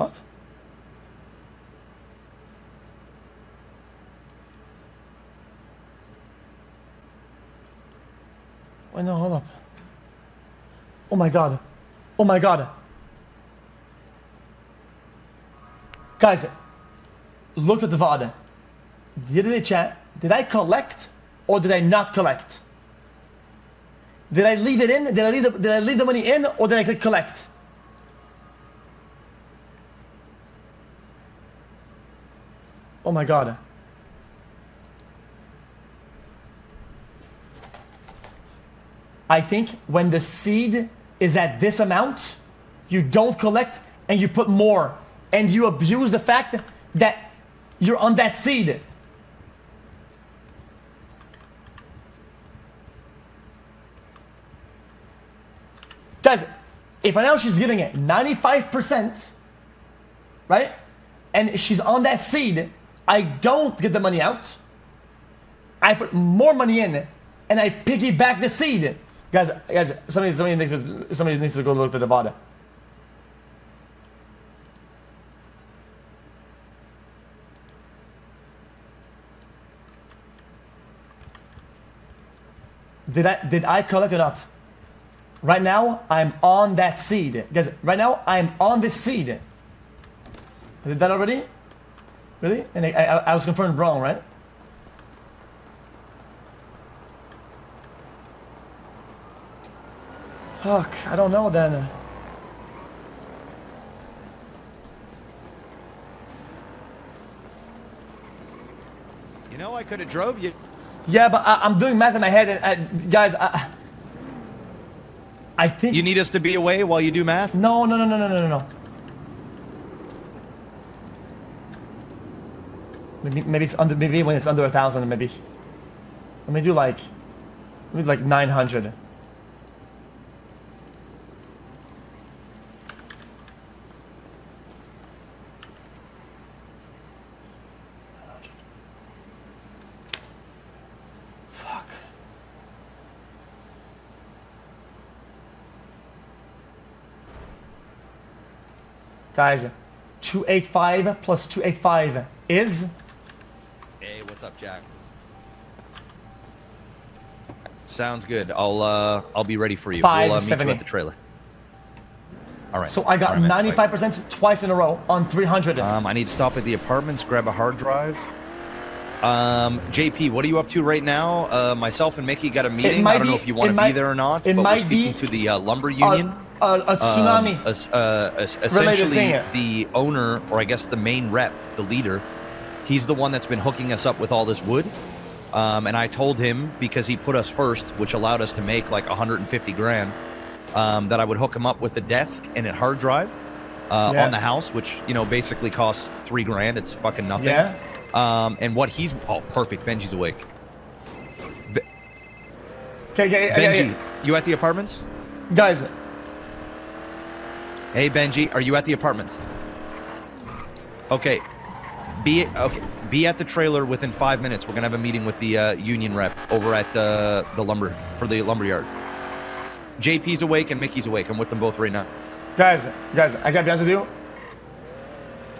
What? Wait, no, hold up. Oh my god. Oh my god. Guys, look at the VOD. The other chat, did I collect or did I not collect? Did I leave it in? Did I leave the, did I leave the money in or did I click collect? Oh my god. I think when the seed is at this amount, you don't collect and you put more. And you abuse the fact that you're on that seed. Guys, if I know she's giving it 95%, right? And she's on that seed, I don't get the money out. I put more money in and I piggyback the seed. Guys, guys, somebody, somebody needs to, somebody needs to go look at the VOD. Did I did I collect or not? Right now, I'm on that seed. Guys, right now, I'm on this seed. Did that already? Really? And I, I, I was confirmed wrong, right? Fuck, I don't know then. You know, I could have drove you. Yeah, but I, I'm doing math in my head, and uh, guys, I, I think You need us to be away while you do math? no, no, no, no, no, no, no, Maybe, maybe it's under. Maybe when it's under a thousand, maybe. Let me do like, let me do like nine hundred. Guys, 285 plus 285 is what's up, Jack? Sounds good. I'll uh I'll be ready for you. we'll uh, meet you at the trailer. All right. so I got All right, man. Bye. 95% twice in a row on 300. Um, I need to stop at the apartments, grab a hard drive. Um, JP, what are you up to right now? Uh, myself and Mickey got a meeting. I don't know if you want to might- be there or not, it but we're speaking be, to the uh, lumber union. a, a tsunami. Um, es- uh, es- essentially, the owner, or I guess the main rep, the leader, he's the one that's been hooking us up with all this wood. Um, and I told him because he put us first, which allowed us to make like 150 grand, um, that I would hook him up with a desk and a hard drive uh, Yeah. on the house, which you know basically costs three grand. It's fucking nothing. Yeah. Um, and what he's oh perfect. Benji's awake. Okay, okay, okay, Benji, okay. you at the apartments? Guys, Hey Benji, are you at the apartments? Okay. Be okay. Be at the trailer within five minutes. We're gonna have a meeting with the uh, union rep over at the the lumber for the lumber yard. JP's awake and Mickey's awake. I'm with them both right now. guys, guys, I gotta be honest with you.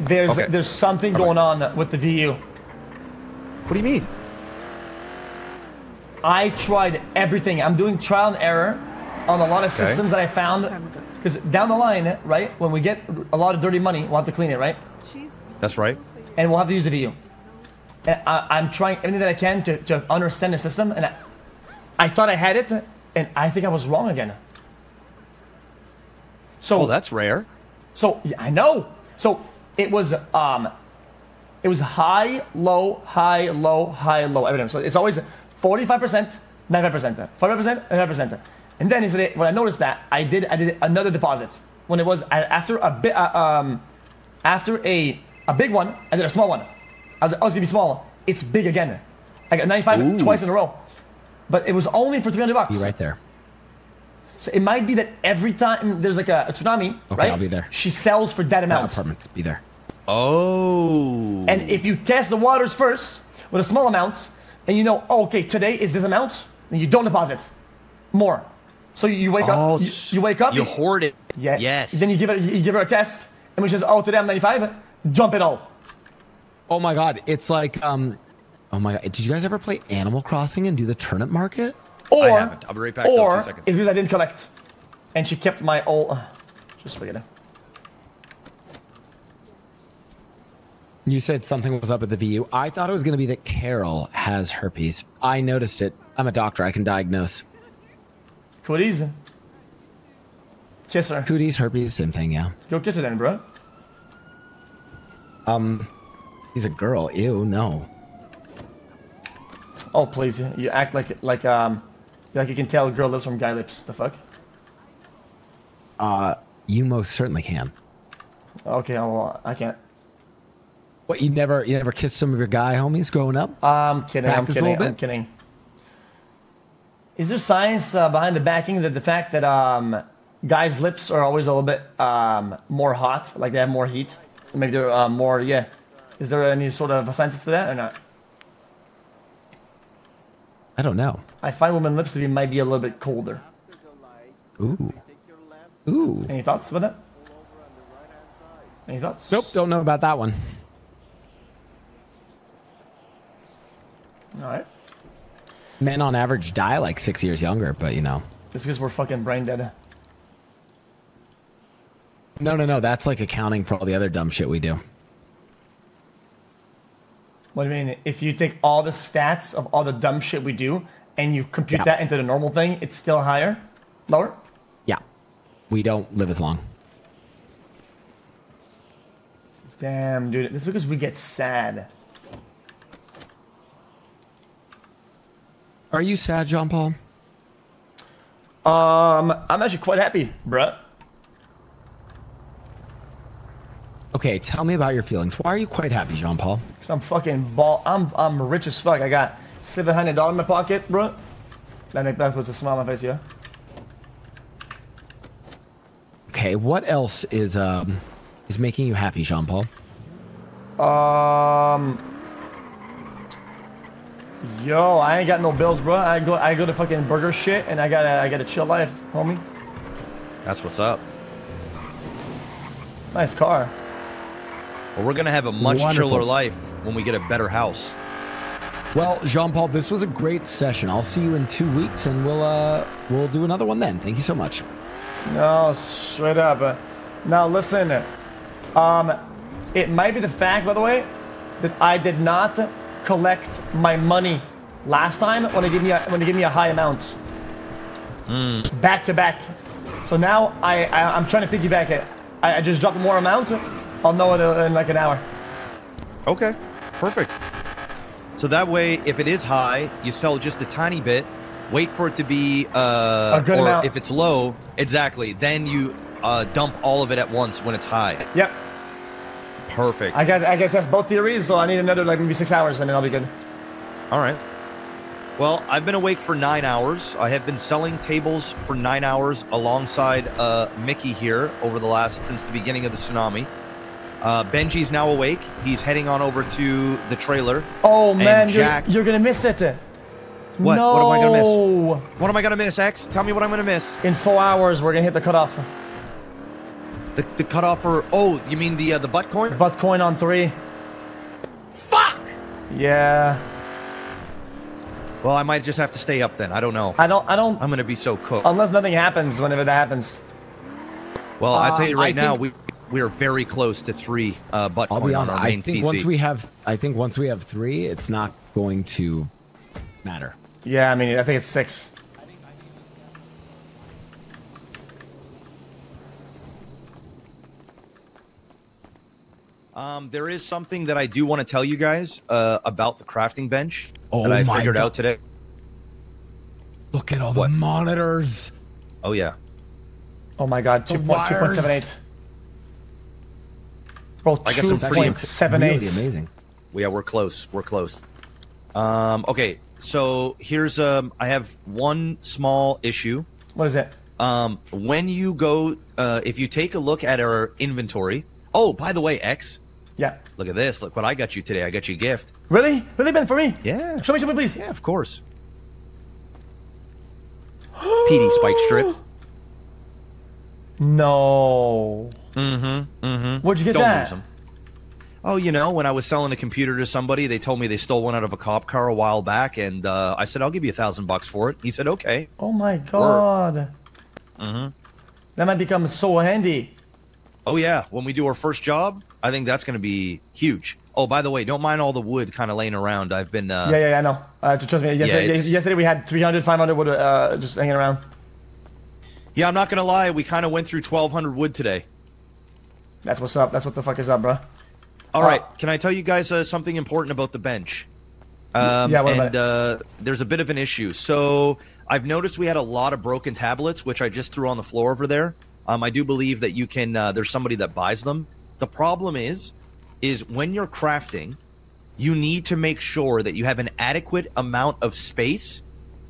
There's Okay. there's something All going on with the VU. What do you mean? I tried everything. I'm doing trial and error on a lot of Okay. systems that I found. Because down the line, right, when we get a lot of dirty money, we'll have to clean it, right? That's right. And we'll have to use the VU. And I, I'm trying everything that I can to, to understand the system. And I, I thought I had it, and I think I was wrong again. So Well, that's rare. So yeah, I know. So it was um, it was high, low, high, low, high, low. Everything. So it's always forty five percent, ninety five percent, forty five percent, ninety five percent. And then yesterday, when I noticed that, I did I did another deposit when it was after a bit uh, um, after a a big one, I did a small one. I was, I was oh, gonna be small. It's big again. I got ninety five Ooh. twice in a row, but it was only for three hundred bucks. Be right there. So it might be that every time there's like a, a tsunami, Okay, right? I'll be there. She sells for that amount. apartments. Be there. Oh. And if you test the waters first with a small amount, and you know, oh, okay, today is this amount, then you don't deposit more. So you, you wake oh, up, you, you wake up, You hoard it. yeah, Yes. Then you give it, you give her a test, and and we just oh today I'm 95. Jump it all. Oh my god, it's like um Oh my god, did you guys ever play Animal Crossing and do the turnip market? Or haven't. I'll be right back, though, Or two seconds. it's because I didn't collect, and she kept my old. Just forget it. You said something was up at the VU. I thought it was going to be that Carol has herpes. I noticed it. I'm a doctor. I can diagnose. Cooties. Kiss her. Cooties, herpes, same thing, yeah. Go kiss her then, bro. He's a girl. Ew, no. Oh please, you act like like um, like you can tell a girl lips from guy lips. The fuck? You most certainly can. Okay, well, I can't. What, you never you never kissed some of your guy homies growing up? I'm kidding. Practice I'm kidding. I'm kidding. Is there science uh, behind the backing that the fact that um, guys' lips are always a little bit um, more hot, like they have more heat? Maybe they're uh, more, yeah. Is there any sort of a science to that or not? I don't know. I find women lips to be maybe a little bit colder. Ooh. Ooh. Any thoughts about that? Any thoughts? Nope, don't know about that one. All right. Men on average die like six years younger, but you know. It's because we're fucking brain dead. No, no, no. That's like accounting for all the other dumb shit we do. What do you mean? If you take all the stats of all the dumb shit we do and you compute Yeah. that into the normal thing, it's still higher? Lower? Yeah. We don't live as long. Damn, dude. It's because we get sad. Are you sad, Jean Paul? Um, I'm actually quite happy, bruh. Okay, tell me about your feelings. Why are you quite happy, Jean Paul? Cause I'm fucking ball. I'm I'm rich as fuck. I got seven hundred dollars in my pocket, bro. That make that puts a smile on my face, yeah. Okay, what else is um is making you happy, Jean Paul? Um. Yo, I ain't got no bills, bro. I go, I go to fucking burger shit, and I got, to I got a chill life, homie. That's what's up. Nice car. Well, we're gonna have a much Wonderful. chiller life when we get a better house. Well, Jean Paul, this was a great session. I'll see you in two weeks, and we'll uh we'll do another one then. Thank you so much. No, straight up. Now listen, um, it might be the fact, by the way, that I did not collect my money last time when they gave me a, when they gave me a high amount, back to back. So now I, I I'm trying to piggyback it. I, I just dropped more amount. I'll know it uh, in like an hour. Okay, perfect. So that way, if it is high, you sell just a tiny bit. Wait for it to be, uh, A good or amount. if it's low, exactly. Then you uh, dump all of it at once when it's high. Yep. Perfect. I got I got test both theories, so I need another like maybe six hours, and then I'll be good. All right. Well, I've been awake for nine hours. I have been selling tables for nine hours alongside uh, Mickey here over the last since the beginning of the tsunami. Uh, Benji's now awake. He's heading on over to the trailer. Oh man, you're, Jack- you're gonna miss it. What? No. What am I gonna miss? What am I gonna miss, X? Tell me what I'm gonna miss. In four hours, we're gonna hit the cutoff. The, the cutoff for oh, you mean the uh, the butt coin? Butt coin on three. Fuck. Yeah. Well, I might just have to stay up then. I don't know. I don't. I don't. I'm gonna be so cooked. unless nothing happens, whenever that happens. Well, I tell Uh, you right I now, think- we we are very close to three uh, butt I'll be honest. I think PC. once we have, I think once we have three, it's not going to matter. Yeah, I mean, I think it's six. Um, there is something that I do want to tell you guys uh, about the crafting bench Oh that I figured God. out today. Look at all What? the monitors. Oh yeah, Oh my god, The two point two point seven eight. I two some point seven eight. really amazing. yeah, we're close. We're close. Um, okay, so here's um, I have one small issue. What is it? Um, when you go, uh, if you take a look at our inventory. Oh, by the way, X, Yeah. look at this. Look what I got you today. I got you a gift. Really? Really, Ben? For me? Yeah. Show me, show me, please. Yeah, of course. PD spike strip. No. Mm-hmm. Mm-hmm. Where'd you get Don't that? lose them. Oh, you know, when I was selling a computer to somebody, they told me they stole one out of a cop car a while back, and uh, I said, "I'll give you a thousand bucks for it." He said, "Okay." Oh my god. Mm-hmm. That might become so handy. Oh yeah, when we do our first job, I think that's going to be huge. Oh, by the way, don't mind all the wood kind of laying around. I've been. Uh, yeah, yeah, yeah, I know. Uh, trust me. Yesterday, it's- yesterday we had 300, 500 wood uh, just hanging around. yeah, I'm not going to lie. We kind of went through 1,200 wood today. That's what's up. That's what the fuck is up, bro. All Uh, right, can I tell you guys uh, something important about the bench? Um, Yeah, what about and uh, there's a bit of an issue. So I've noticed we had a lot of broken tablets, which I just threw on the floor over there. Um, I do believe that you can. Uh, there's somebody that buys them. The problem is, is when you're crafting, you need to make sure that you have an adequate amount of space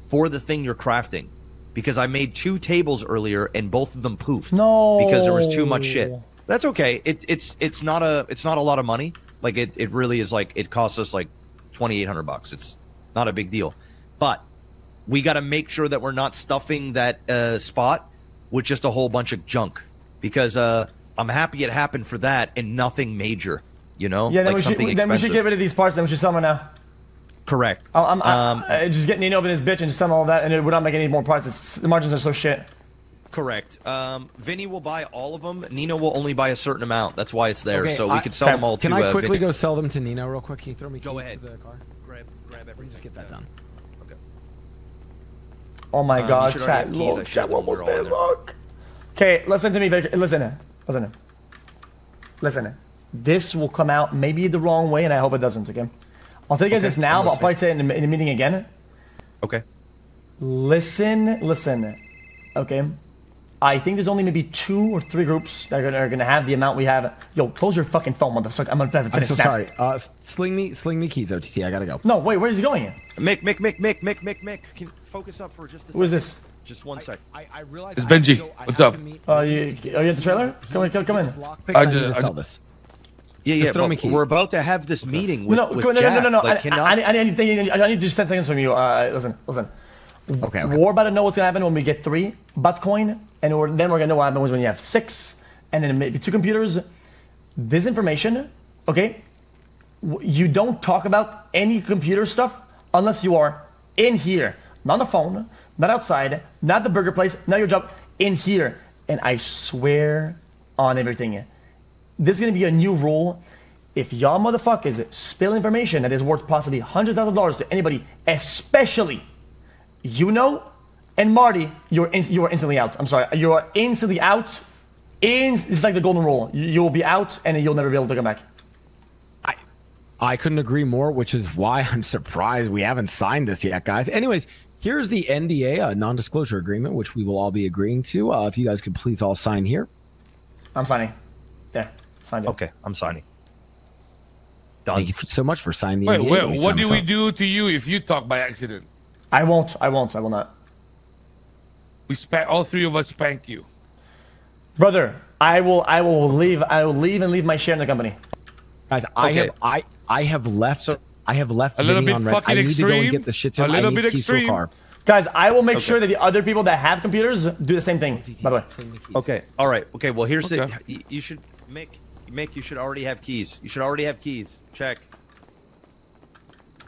for the thing you're crafting. Because I made two tables earlier and both of them poofed No. because there was too much shit. That's okay. It, it's it's not a it's not a lot of money. Like it, it really is like it costs us like twenty eight hundred bucks. It's not a big deal, but we got to make sure that we're not stuffing that uh, spot with just a whole bunch of junk because uh, I'm happy it happened for that and nothing major. You know, Yeah, then, like we should, then we should get rid of these parts. Then we should sell them now. Correct. I'm, I'm, um, just getting Nino in his bitch and just sell all that, and it would not make any more parts. It's, the margins are so shit. Correct. Um, Vinny will buy all of them. Nino will only buy a certain amount. That's why it's there. Okay, so we I- could sell okay, them all Can to I uh, quickly Vinny. go sell them to Nino real quick? Can you throw me Go keys ahead. to the car? Grab, grab Let everything. just get that Yeah. done. Okay. Oh my Um, god, should chat. have keys. I Look, showed chat, them. almost They're all there. there. Look. Okay, listen to me. very- Listen, listen, listen. This will come out maybe the wrong way, and I hope it doesn't. Okay, I'll tell you guys Okay, this now, I'm but I'll probably say it in in the meeting again. Okay. Listen, listen. Okay. I think there's only maybe two or three groups that are gonna, are gonna have the amount we have. Yo, close your fucking phone, motherfucker. I'm gonna have to I'm so snap. sorry. Uh, sling me, sling me keys, OTC. I gotta go. No, wait, where is he going? Mick, Mick, Mick, Mick, Mick, Mick, Mick. Can you focus up for just a Who is second? this? Just one sec. I, I realize It's I Benji. go- I What's up? meet- Uh, you, are you at the trailer? Come in, come, come in. Lockpicks, I I, ju- need to I sell ju- this. Yeah, yeah, throw me keys. we're about to have this meeting with, no, with come on, no, Jack. no, no, no, Like, I, cannot... I, I, I, need, I need just 10 seconds from you. Uh, listen, listen. Okay, okay. We're about to know what's gonna happen when we get three Bitcoin, and then we're gonna know what happens when you have six, and then maybe two computers. This information, okay? You don't talk about any computer stuff unless you are in here, not on the phone, not outside, not the burger place, not your job, in here. And I swear on everything, this is gonna be a new rule. If y'all motherfuckers spill information that is worth possibly hundred thousand dollars to anybody, especially you know, and Marty, you're in, you are instantly out. I'm sorry, you are instantly out. In, it's like the golden rule. You, you will be out, and you'll never be able to come back. I, I couldn't agree more, which is why I'm surprised we haven't signed this yet, guys. Anyways, here's the NDA, a non-disclosure agreement, which we will all be agreeing to. Uh, if you guys could please all sign here. I'm signing. Yeah, signed it. Okay, I'm signing. Done. Thank you for, so much for signing the Wait, NDA. wait, what do we up. do to you if you talk by accident? I won't. I won't. I will not. We spank all three of us spank you. Brother, I will. I will leave. I will leave and leave my share in the company. Guys, I Okay. have I I have left So- I have left A little Vinny bit on red. I fucking need to go and extreme, get the shit to a him. I little need bit keys to a extreme. car. Guys, I will make sure that the other people that have computers do the same thing. By the way, Okay. All right. Okay. Well, here's Okay. the. You should make make. You should already have keys. You should already have keys. Check.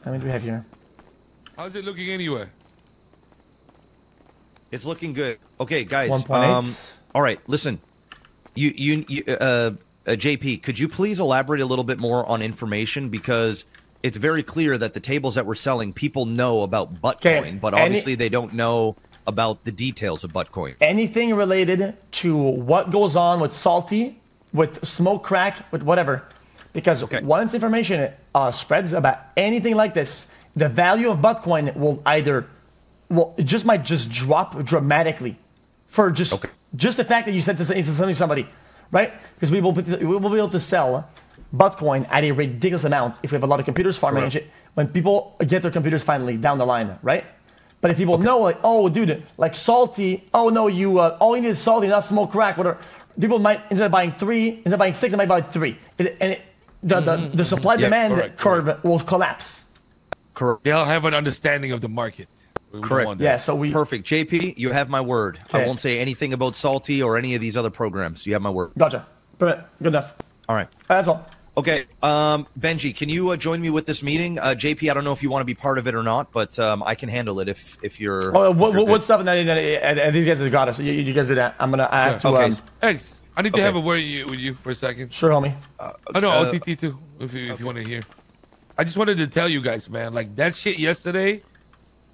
how many do we have here? How's it looking anyway? It's looking good. Okay, guys. 1.8. Um, all right. Listen. You you, you uh, uh, JP, could you please elaborate a little bit more on information because it's very clear that the tables that we're selling, people know about Buttcoin, but any- obviously they don't know about the details of Buttcoin. anything related to what goes on with salty, with smoke crack, with whatever. Because Okay. once information uh, spreads about anything like this, the value of Bitcoin will either, well, it just might just drop dramatically for just Okay. just the fact that you said to, to somebody, somebody, right? Because we will, we will be able to sell Bitcoin at a ridiculous amount if we have a lot of computers farming and Correct. shit. When people get their computers finally down the line, right? But if people know, like, oh, dude, like salty, oh no, you, uh, all you need is salty, not smoke crack, whatever. People might instead of buying three, instead of buying six, they might buy three, It- and it, the, the the supply demand correct, curve will collapse. Correct. They'll have an understanding of the market. We Correct. want. Yeah, so we Perfect. JP, you have my word. I won't say anything about Salty or any of these other programs. You have my word. gotcha. Perfect. Good enough. All right. That's all. Okay, um, Benji, can you uh, join me with this meeting? Uh, JP, I don't know if you want to be part of it or not, but um, I can handle it if if you're. Oh, if what, you're what, what stuff? And then, and, and these guys have got us. You, you guys did that. I'm gonna. I have to. Okay. Um, X, I need to Okay. have a word with you for a second. sure, homie. Oh no, Uh, OTT too, if you, if you want to hear. I just wanted to tell you guys, man, like that shit yesterday.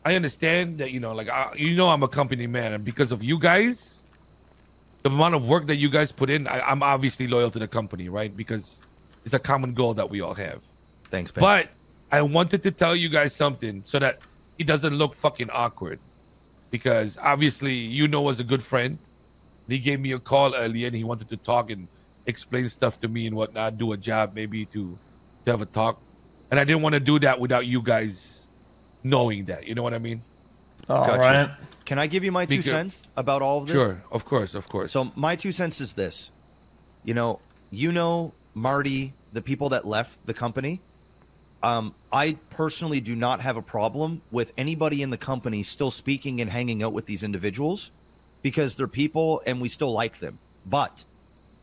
I understand that you know, like I, you know, I'm a company man, and because of you guys, the amount of work that you guys put in, I, I'm obviously loyal to the company, right? Because it's a common goal that we all have. Thanks. But I wanted to tell you guys something so that it doesn't look fucking awkward. Because obviously, you know, was a good friend. He gave me a call earlier and he wanted to talk and explain stuff to me and whatnot, do a job maybe to, to have a talk. And I didn't want to do that without you guys knowing that. You know what I mean? All Gotcha. right. Can I give you my two Because- cents about all of this? Sure, of course, of course. So my two cents is this. You know, you know Marty, the people that left the company. Um, I personally do not have a problem with anybody in the company still speaking and hanging out with these individuals because they're people and we still like them. But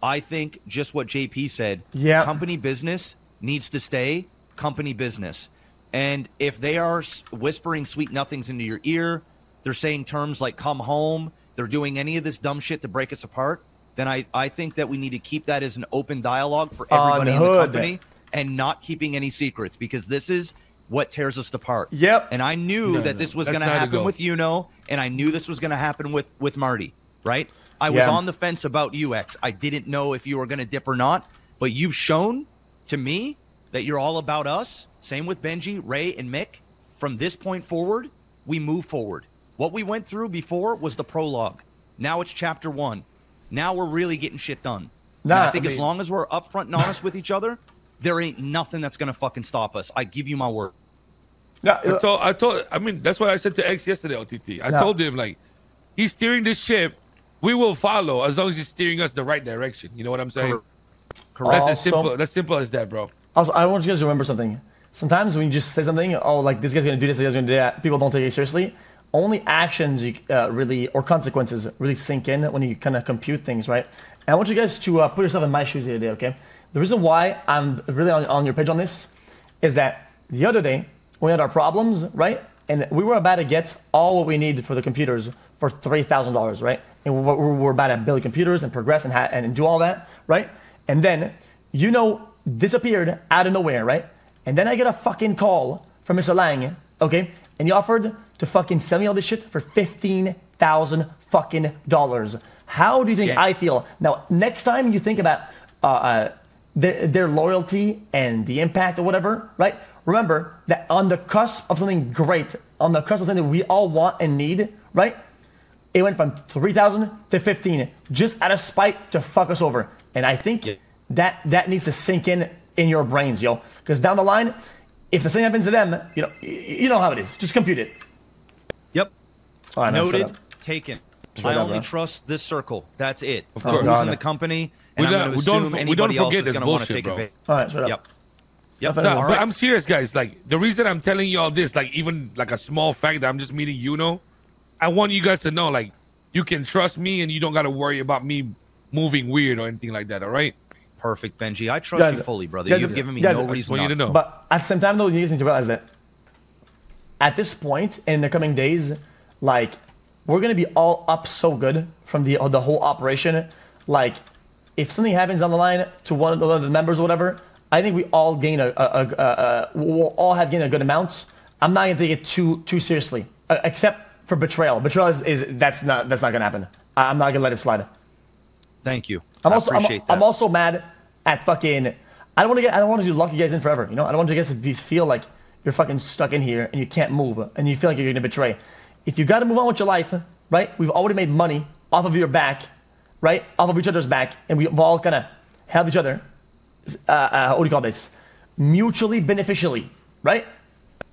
I think just what JP said, Yeah. company business needs to stay company business. And if they are whispering sweet nothings into your ear, they're saying terms like come home, they're doing any of this dumb shit to break us apart, then I, I think that we need to keep that as an open dialogue for everybody in the company and not keeping any secrets because this is what tears us apart. Yep. And I knew No, that no, this was going to happen go. with Uno, and I knew this was going to happen with with Marty. Right? I was on the fence about UX. I didn't know if you were going to dip or not, but you've shown to me that you're all about us. Same with Benji, Ray, and Mick. From this point forward, we move forward. What we went through before was the prologue. Now it's chapter one. Now we're really getting shit done. And Nah, I think I as long as we're upfront and honest with each other, there ain't nothing that's gonna fucking stop us. I give you my word. Yeah, I uh, told, I told, I mean, that's what I said to X yesterday, OTT. I Yeah. told him, like, he's steering this ship. We will follow as long as he's steering us the right direction. You know what I'm saying? Correct. That's as simple. That's simple as that, bro. Also, I want you guys to remember something. Sometimes when you just say something, oh, like this guy's gonna do this, this guy's gonna do that, people don't take it seriously. Only actions you uh, really or consequences really sink in when you kind of compute things, right? And I want you guys to uh, put yourself in my shoes the other day, okay? The reason why I'm really on, on your page on this is that the other day we had our problems, right? And we were about to get all what we need for the computers for three thousand dollars, right? And we're we're about to build computers and progress and ha- and do all that, right? And then you know disappeared out of nowhere, right? And then I get a fucking call from Mr. Lang, okay? And he offered to fucking sell me all this shit for fifteen thousand fucking dollars. How do you think. I feel? Now, next time you think about uh, uh, their, their loyalty and the impact or whatever, right? Remember that on the cusp of something great, on the cusp of something we all want and need, right? It went from 3,000 to 15 just out of spite to fuck us over. And I think Yeah. that that needs to sink in in your brains, yo. Because down the line, if the same happens to them, you know, you know how it is. Just compute it. Yep. All right, Noted. up. Taken. Shut I up, only bro. trust this circle. That's it. Of course. Who's in the company, and We I'm don't- going we to don't assume for- we anybody don't else forget is this going to want to bullshit, take bro. advantage. All right, shut up. Yep. Yep. Definitely. All But right. I'm serious, guys. Like the reason I'm telling you all this, like even like a small fact that I'm just meeting you know, I want you guys to know, like, you can trust me and you don't gotta worry about me moving weird or anything like that. All right. Perfect, Benji. I trust Guys, you fully, brother. guys, You've given me guys, no reason want you not to know. But at the same time, though, you need to realize that at this point in the coming days, like we're gonna be all up so good from the the whole operation. Like, if something happens on the line to one of the, the members or whatever, I think we all gain a, a, a, a, a we'll all have gained a good amount. I'm not gonna take it too too seriously, uh, except for betrayal. Betrayal is, is that's not that's not gonna happen. I'm not gonna let it slide. Thank you. I'm I also I'm, that. I'm also mad at fucking. I don't want to get. I don't want to lock you guys in forever. You know. I don't want you guys to feel like you're fucking stuck in here and you can't move and you feel like you're gonna betray. If you got to move on with your life, right? We've already made money off of your back, right? Off of each other's back, and we've all kind of help each other. Uh, uh, what do you call this? Mutually beneficially, right?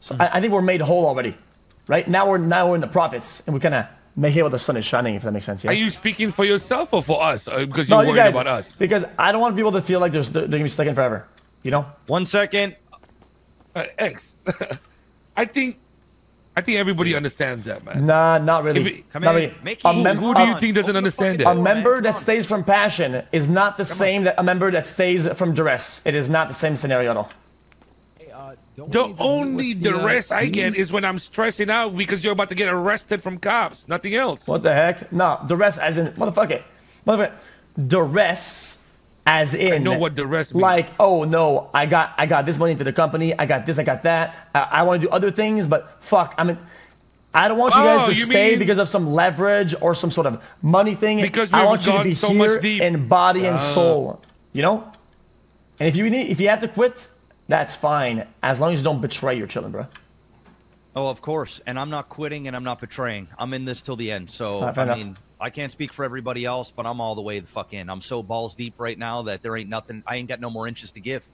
So I, I think we're made whole already, right? Now we're now we're in the profits and we kind of make it while the sun is shining. If that makes sense. Yeah. Are you speaking for yourself or for us? Because No, you're you worried guys, about us. because I don't want people to feel like they're, they're gonna be stuck in forever. You know? One second. Uh, X. I think I think everybody understands that, man. Nah, not really. If it- Come not in, really. Mickey. A Who- mem- Who do you think doesn't understand fucking it? A member man. that stays from passion is not the same that a member that stays from duress. It is not the same scenario at all. The only the duress I get is when I'm stressing out because you're about to get arrested from cops. Nothing else. What the heck? No, duress as in motherfucker. Motherfucker. Duress as in I know what duress means. Like, oh no, I got I got this money into the company, I got this, I got that. I, I want to do other things, but fuck, I mean I don't want you guys Oh, to you stay mean- because of some leverage or some sort of money thing. Because I want you to be so here much deep. in body and Ah. soul. You know? And if you need if you have to quit, that's fine. As long as you don't betray your children, bro. Oh, of course. And I'm not quitting and I'm not betraying. I'm in this till the end. So, Alright, fair I enough. mean, I can't speak for everybody else, but I'm all the way the fuck in. I'm so balls deep right now that there ain't nothing. I ain't got no more inches to give.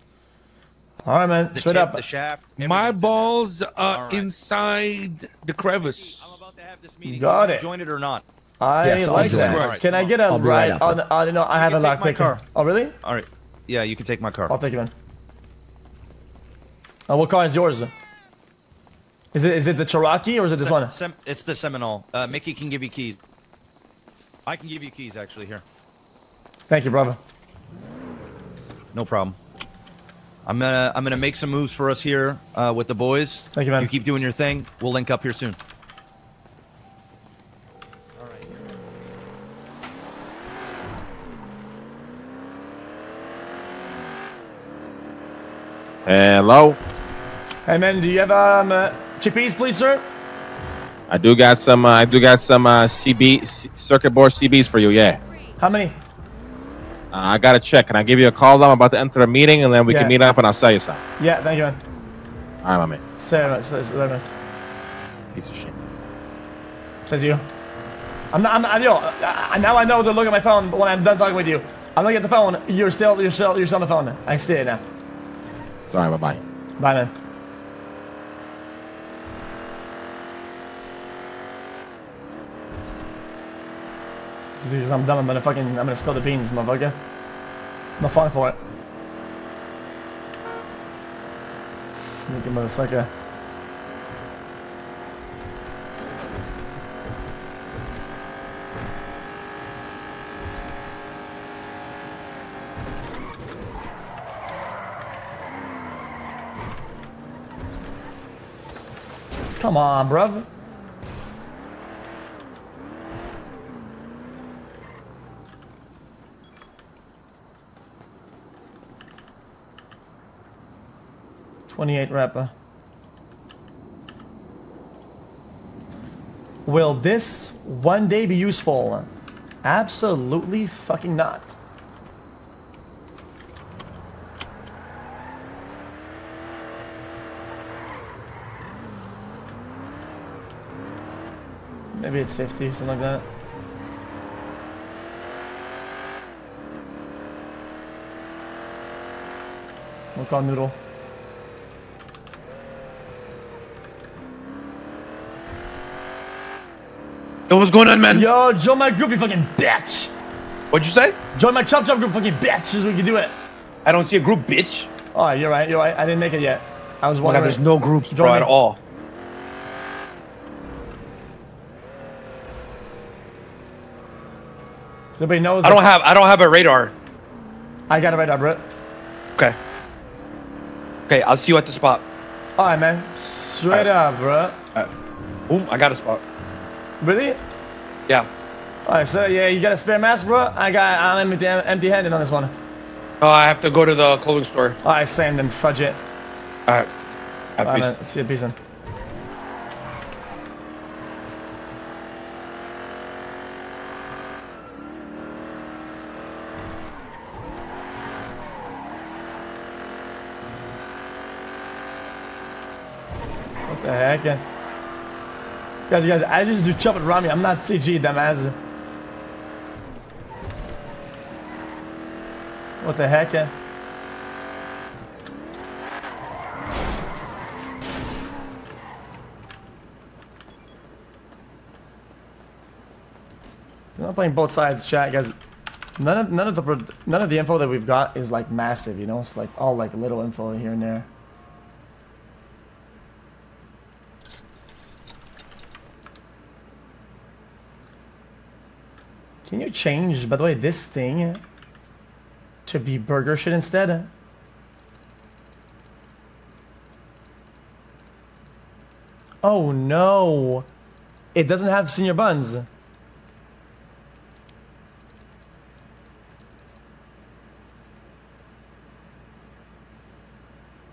All right, man. The Straight tip, up. the shaft. My everything's in balls are Alright. inside the crevice. I'm about to have this meeting. Got You it. Join it or not? I Yes, like that. Alright, Can I get a I'll be right ride? up Oh, no, no, I have can a take lock car. Oh, really? All right. Yeah, you can take my car. I'll take you, man. Uh, what car is yours? Is it is it the Cherokee or is it this Sem- one? Sem- it's the Seminole. Uh, Mickey can give you keys. I can give you keys actually here. Thank you, brother. No problem. I'm gonna I'm gonna make some moves for us here uh, with the boys. Thank you, man. You keep doing your thing. We'll link up here soon. Hello. Hey, man, do you have um uh, chickpeas, please, sir? I do got some. Uh, I do got some uh, CB C- circuit board CBs for you. Yeah. How many? Uh, I got to check. Can I give you a call? I'm about to enter a meeting, and then we Yeah. can meet up, and I'll sell you some. Yeah, thank you, man. All right, my man. Sarah, says, man. Piece of shit. says you. I'm not. I'm not. Yo, I, now I know to look at my phone when I'm done talking with you. I'm looking at the phone. You're still. You're still. You're still on the phone. I see it now. Right. Bye bye. Bye, man. Because I'm done. I'm gonna fucking. I'm gonna spill the beans, motherfucker. No fun for it. Sneaky motherfucker. Come on, bruv. Twenty-eight rapper. Will this one day be useful? Absolutely fucking not. Maybe it's 50, something like that. We'll call Noodle. Yo, what's going on, man? Yo, join my group, you fucking bitch! What'd you say? Join my chop chop group, fucking bitch, is we can do it. I don't see a group, bitch. Oh, you're right, you're right. I didn't make it yet. I was Oh god, wondering. there's no groups, Join bro, me. at all. Everybody knows. I don't have I don't have a radar. I got a radar, bro. Okay. Okay, I'll see you at the spot. All right, man. Straight up, bro. Boom, I got a spot. Really? Yeah. All right, so yeah, you got a spare mask, bro? I got. I'm empty- empty-handed on this one. Oh, I have to go to the clothing store. All right, same then. Fudge it. All right. All right, peace. man. See you, peace. Then. What the heck? Guys, guys, I just do chop and Rami. I'm not CG, dumbass. What the heck? Eh? I'm not playing both sides, chat, guys. None of none of the none of the info that we've got is like massive, you know. It's like all like little info here and there. Can you change, by the way, this thing to be burger shit instead? Oh no! It doesn't have senior buns.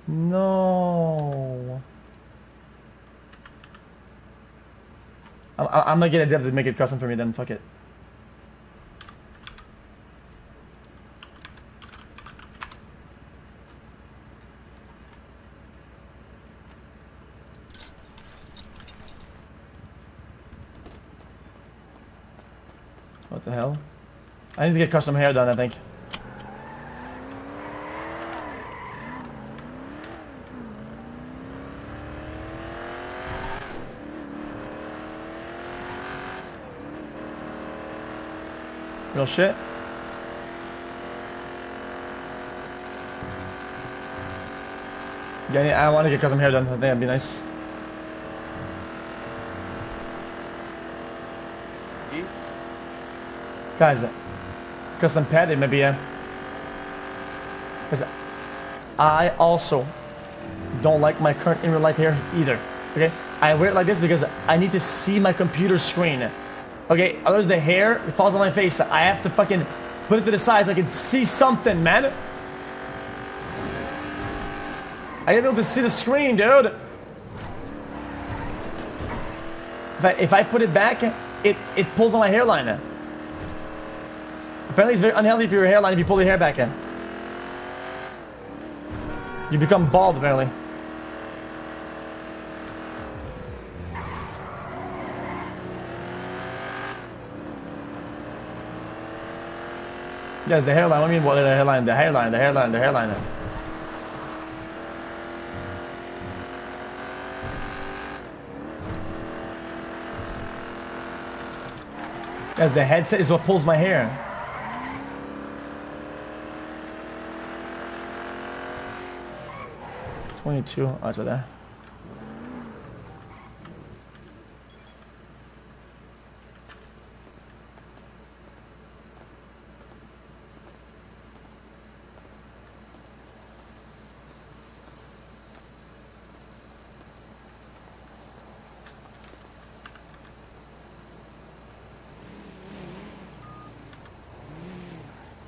No. I'm, I'm gonna get a dev to make it custom for me then, fuck it. What the hell? I need to get custom hair done, I think. Real shit. Yeah, I need- I want to get custom hair done. I think that'd be nice. Guys, custom padding maybe, yeah. Because I also don't like my current in real life hair either. Okay? I wear it like this because I need to see my computer screen. Okay? Otherwise, the hair falls on my face. I have to fucking put it to the side so I can see something, man. I gotta be able to see the screen, dude. If I, if I put it back, it, it pulls on my hairline. Apparently, it's very unhealthy for your hairline if you pull your hair back in. You become bald, apparently. Yes, the hairline. You mean, what the hairline? The hairline, the hairline, the hairline. Yes, the headset is what pulls my hair. Twenty-two. Oh, it's right there.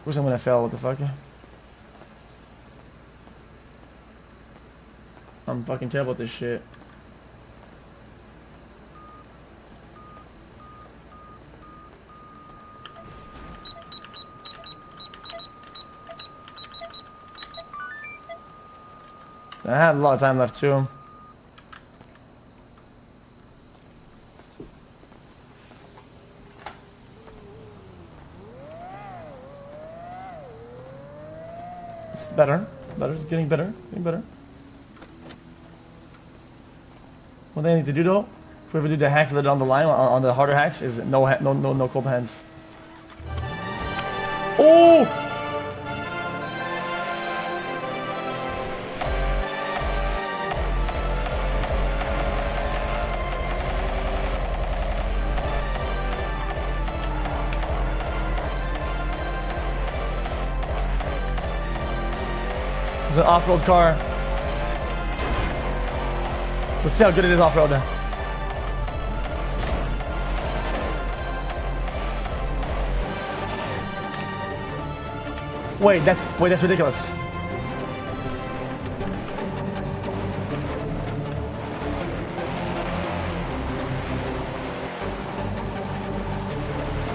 Where's I'm gonna fail? What the fuck? I'm fucking terrible at this shit. I had a lot of time left too. It's better. Better. It's getting better. Getting better. What they need to do though, if we ever do the hack further down the line on, on the harder hacks, is no no no no cold hands. Oh! It's an off-road car. Let's see how good it is off-road then. Wait, that's wait, that's ridiculous.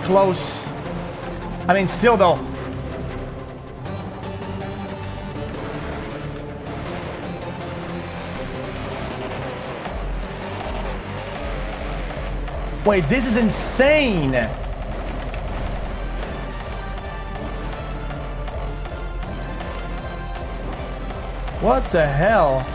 Close. I mean, still though. Wait, this is insane. What the hell?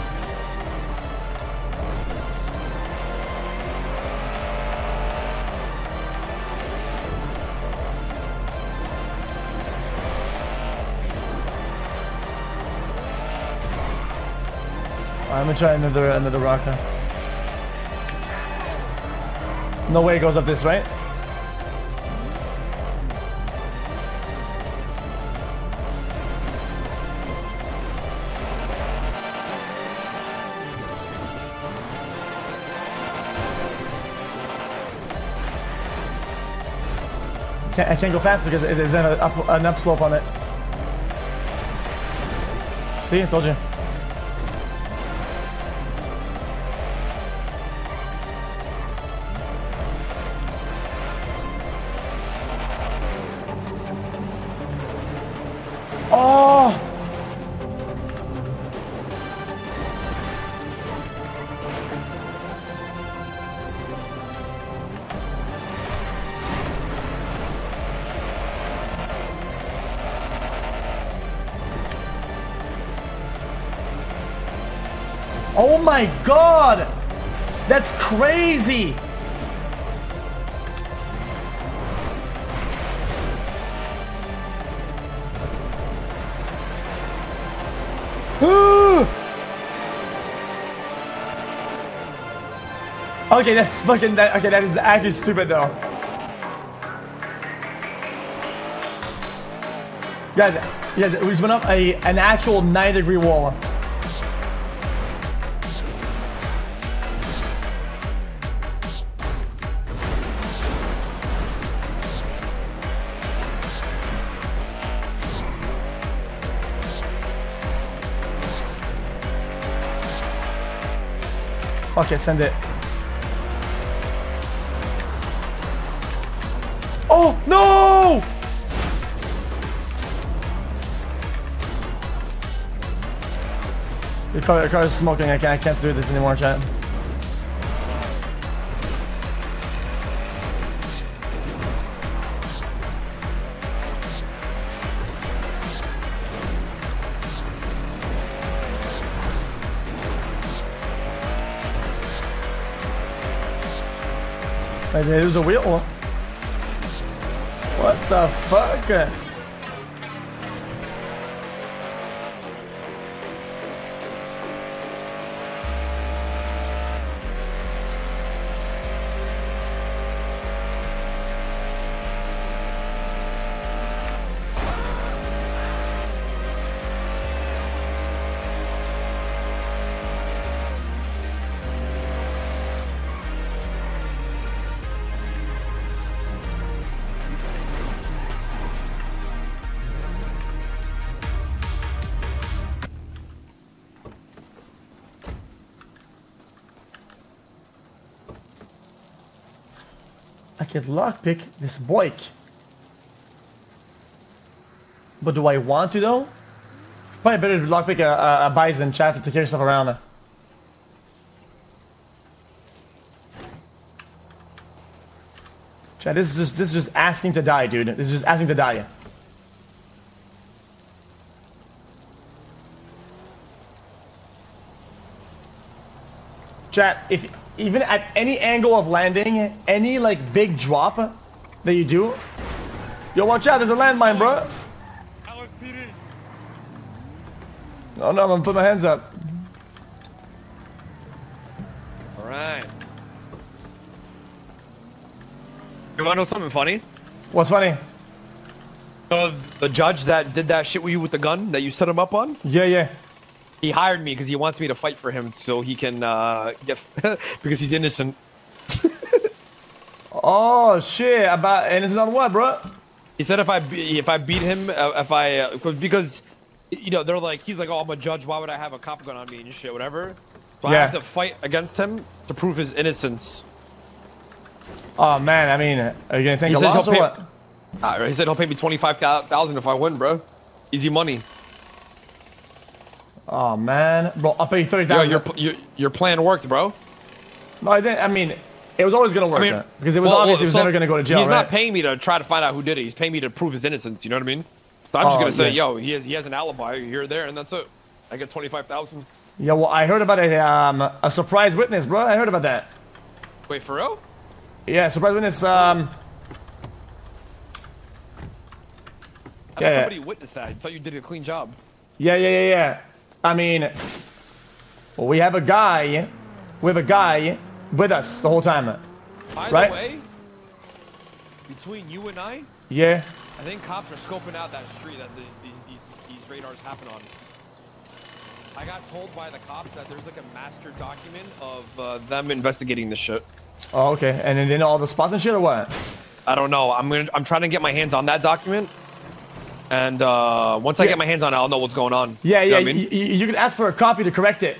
I'm gonna try another another rocker. No way it goes up this, right? I can't go fast because there's an, up, an upslope on it. See, I told you. Crazy! okay, that's fucking that okay, that is actually stupid though. Guys, guys, we just went up a an actual 9 degree wall. Fuck it, send it. Oh, no! The car is smoking. I can't, I can't do this anymore, chat. Like, There's a wheel. What the fuck? Can lockpick this bike. But do I want to though? Probably better to lockpick a, a, a bison chat to carry stuff around. Chat, this is just this is just asking to die, dude. This is just asking to die. Chat, if even at any angle of landing, any like big drop that you do, yo, watch out! There's a landmine, bro. Oh no, I'm gonna put my hands up. All right. You want to know something funny? What's funny? So the judge that did that shit with you with the gun that you set him up on, Yeah, yeah. He hired me because he wants me to fight for him so he can uh, get because he's innocent. Oh shit! About and it's on what, bro? He said if I be, if I beat him, uh, if I uh, 'cause- because you know they're like he's like oh I'm a judge why would I have a cop gun on me and shit whatever. So I have to fight against him to prove his innocence. Oh man, I mean, are you gonna think He a loss or he'll what? Uh, he said he'll pay me twenty five thousand if I win, bro. Easy money. Oh man, bro, I'll pay you thirty Yo, your your your plan worked, bro. No, I didn't. I mean, it was always gonna work I mean, because it was well, obvious well, he was so never gonna go to jail, He's right? not paying me to try to find out who did it. He's paying me to prove his innocence. You know what I mean? So I'm just Oh, gonna say, yeah. yo, he has he has an alibi here there, and that's it. I get twenty five thousand. yeah, well, I heard about a um a surprise witness, bro. I heard about that. Wait for real? Yeah, surprise witness. Um, I yeah. somebody witnessed that. I thought you did a clean job. yeah, yeah, yeah, yeah. I mean, well, we have a guy, we have a guy with us the whole time. By Right. the way, between you and I, Yeah. I think cops are scoping out that street that the, these, these these radars happen on. I got told by the cops that there's like a master document of uh, them investigating this shit. Oh, okay. And then, then all the spots and shit or what? I don't know. I'm gonna. I'm trying to get my hands on that document, and uh, once I Yeah. get my hands on it, I'll know what's going on. Yeah, You yeah. I mean? you, can ask for a copy to correct it.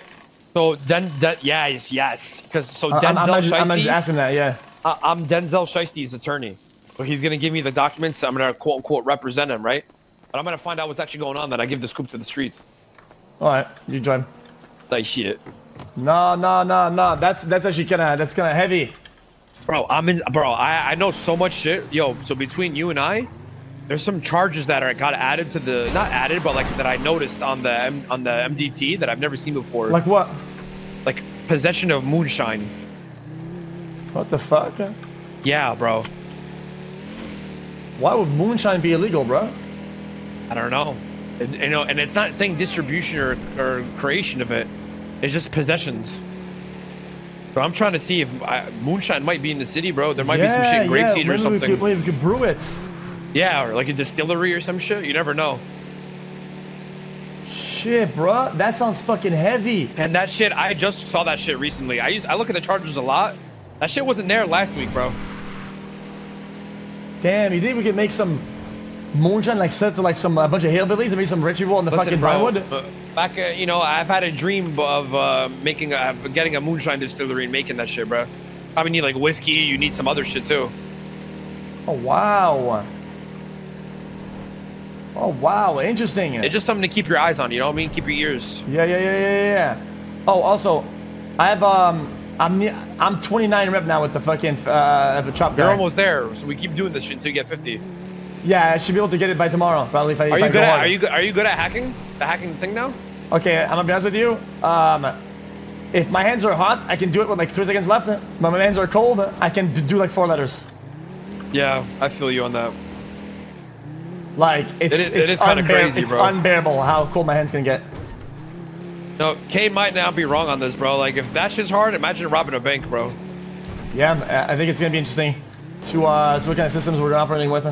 So Den, Den yes, yes. Because so I- I'm, Denzel I'm, not just, I'm not just asking that. Yeah. I- I'm Denzel Shiesty's attorney. So he's gonna give me the documents. I'm gonna quote unquote represent him, right? But I'm gonna find out what's actually going on. Then I give the scoop to the streets. All right, you join. Like shit, No, no, no, no. That's that's actually kind of that's kind of heavy. bro. I'm in, bro. I I know so much shit, yo. So between you and I, there's some charges that are got added to the not added, but like that I noticed on the M, on the MDT that I've never seen before. Like what? like possession of moonshine. What the fuck? Yeah, bro. Why would moonshine be illegal, bro? I don't know. And, you know, and it's not saying distribution or, or creation of it. It's just possessions. So I'm trying to see if I, moonshine might be in the city, bro. There might be some shit in yeah, grapeseed or something. Could, maybe we could brew it. Yeah, or like a distillery or some shit. You never know. Shit, bro. That sounds fucking heavy. And that shit, I just saw that shit recently. I used, I look at the Chargers a lot. That shit wasn't there last week, bro. Damn, you think we could make some moonshine like set to like some a bunch of hillbillies and make some rich people on the Listen, fucking bro, Brownwood? uh, back, uh, you know, I've had a dream of uh, making, a, getting a moonshine distillery and making that shit, bro. Probably need like whiskey. You need some other shit too. Oh wow. Oh wow, interesting. It's just something to keep your eyes on. You know what I mean? Keep your ears. Yeah, yeah, yeah, yeah, yeah. Oh, also, I have um, I'm I'm 29 rep now with the fucking uh, the chop guy. You're almost there, so we keep doing this shit until you get 50. Yeah, I should be able to get it by tomorrow, probably. If I, Are if you I good go at? hard. Are you? Are you good at hacking? The hacking thing now? Okay, I'm gonna be honest with you. Um, if my hands are hot, I can do it with like two seconds left. But my hands are cold, I can do like four letters. Yeah, I feel you on that. Like it's It is- it it's, kinda unbear- crazy, it's unbearable how cool my hands can get. No, Kane might now be wrong on this, bro. Like if that shit's hard, imagine robbing a bank, bro. Yeah, I think it's gonna be interesting to uh, see what kind of systems we're operating with.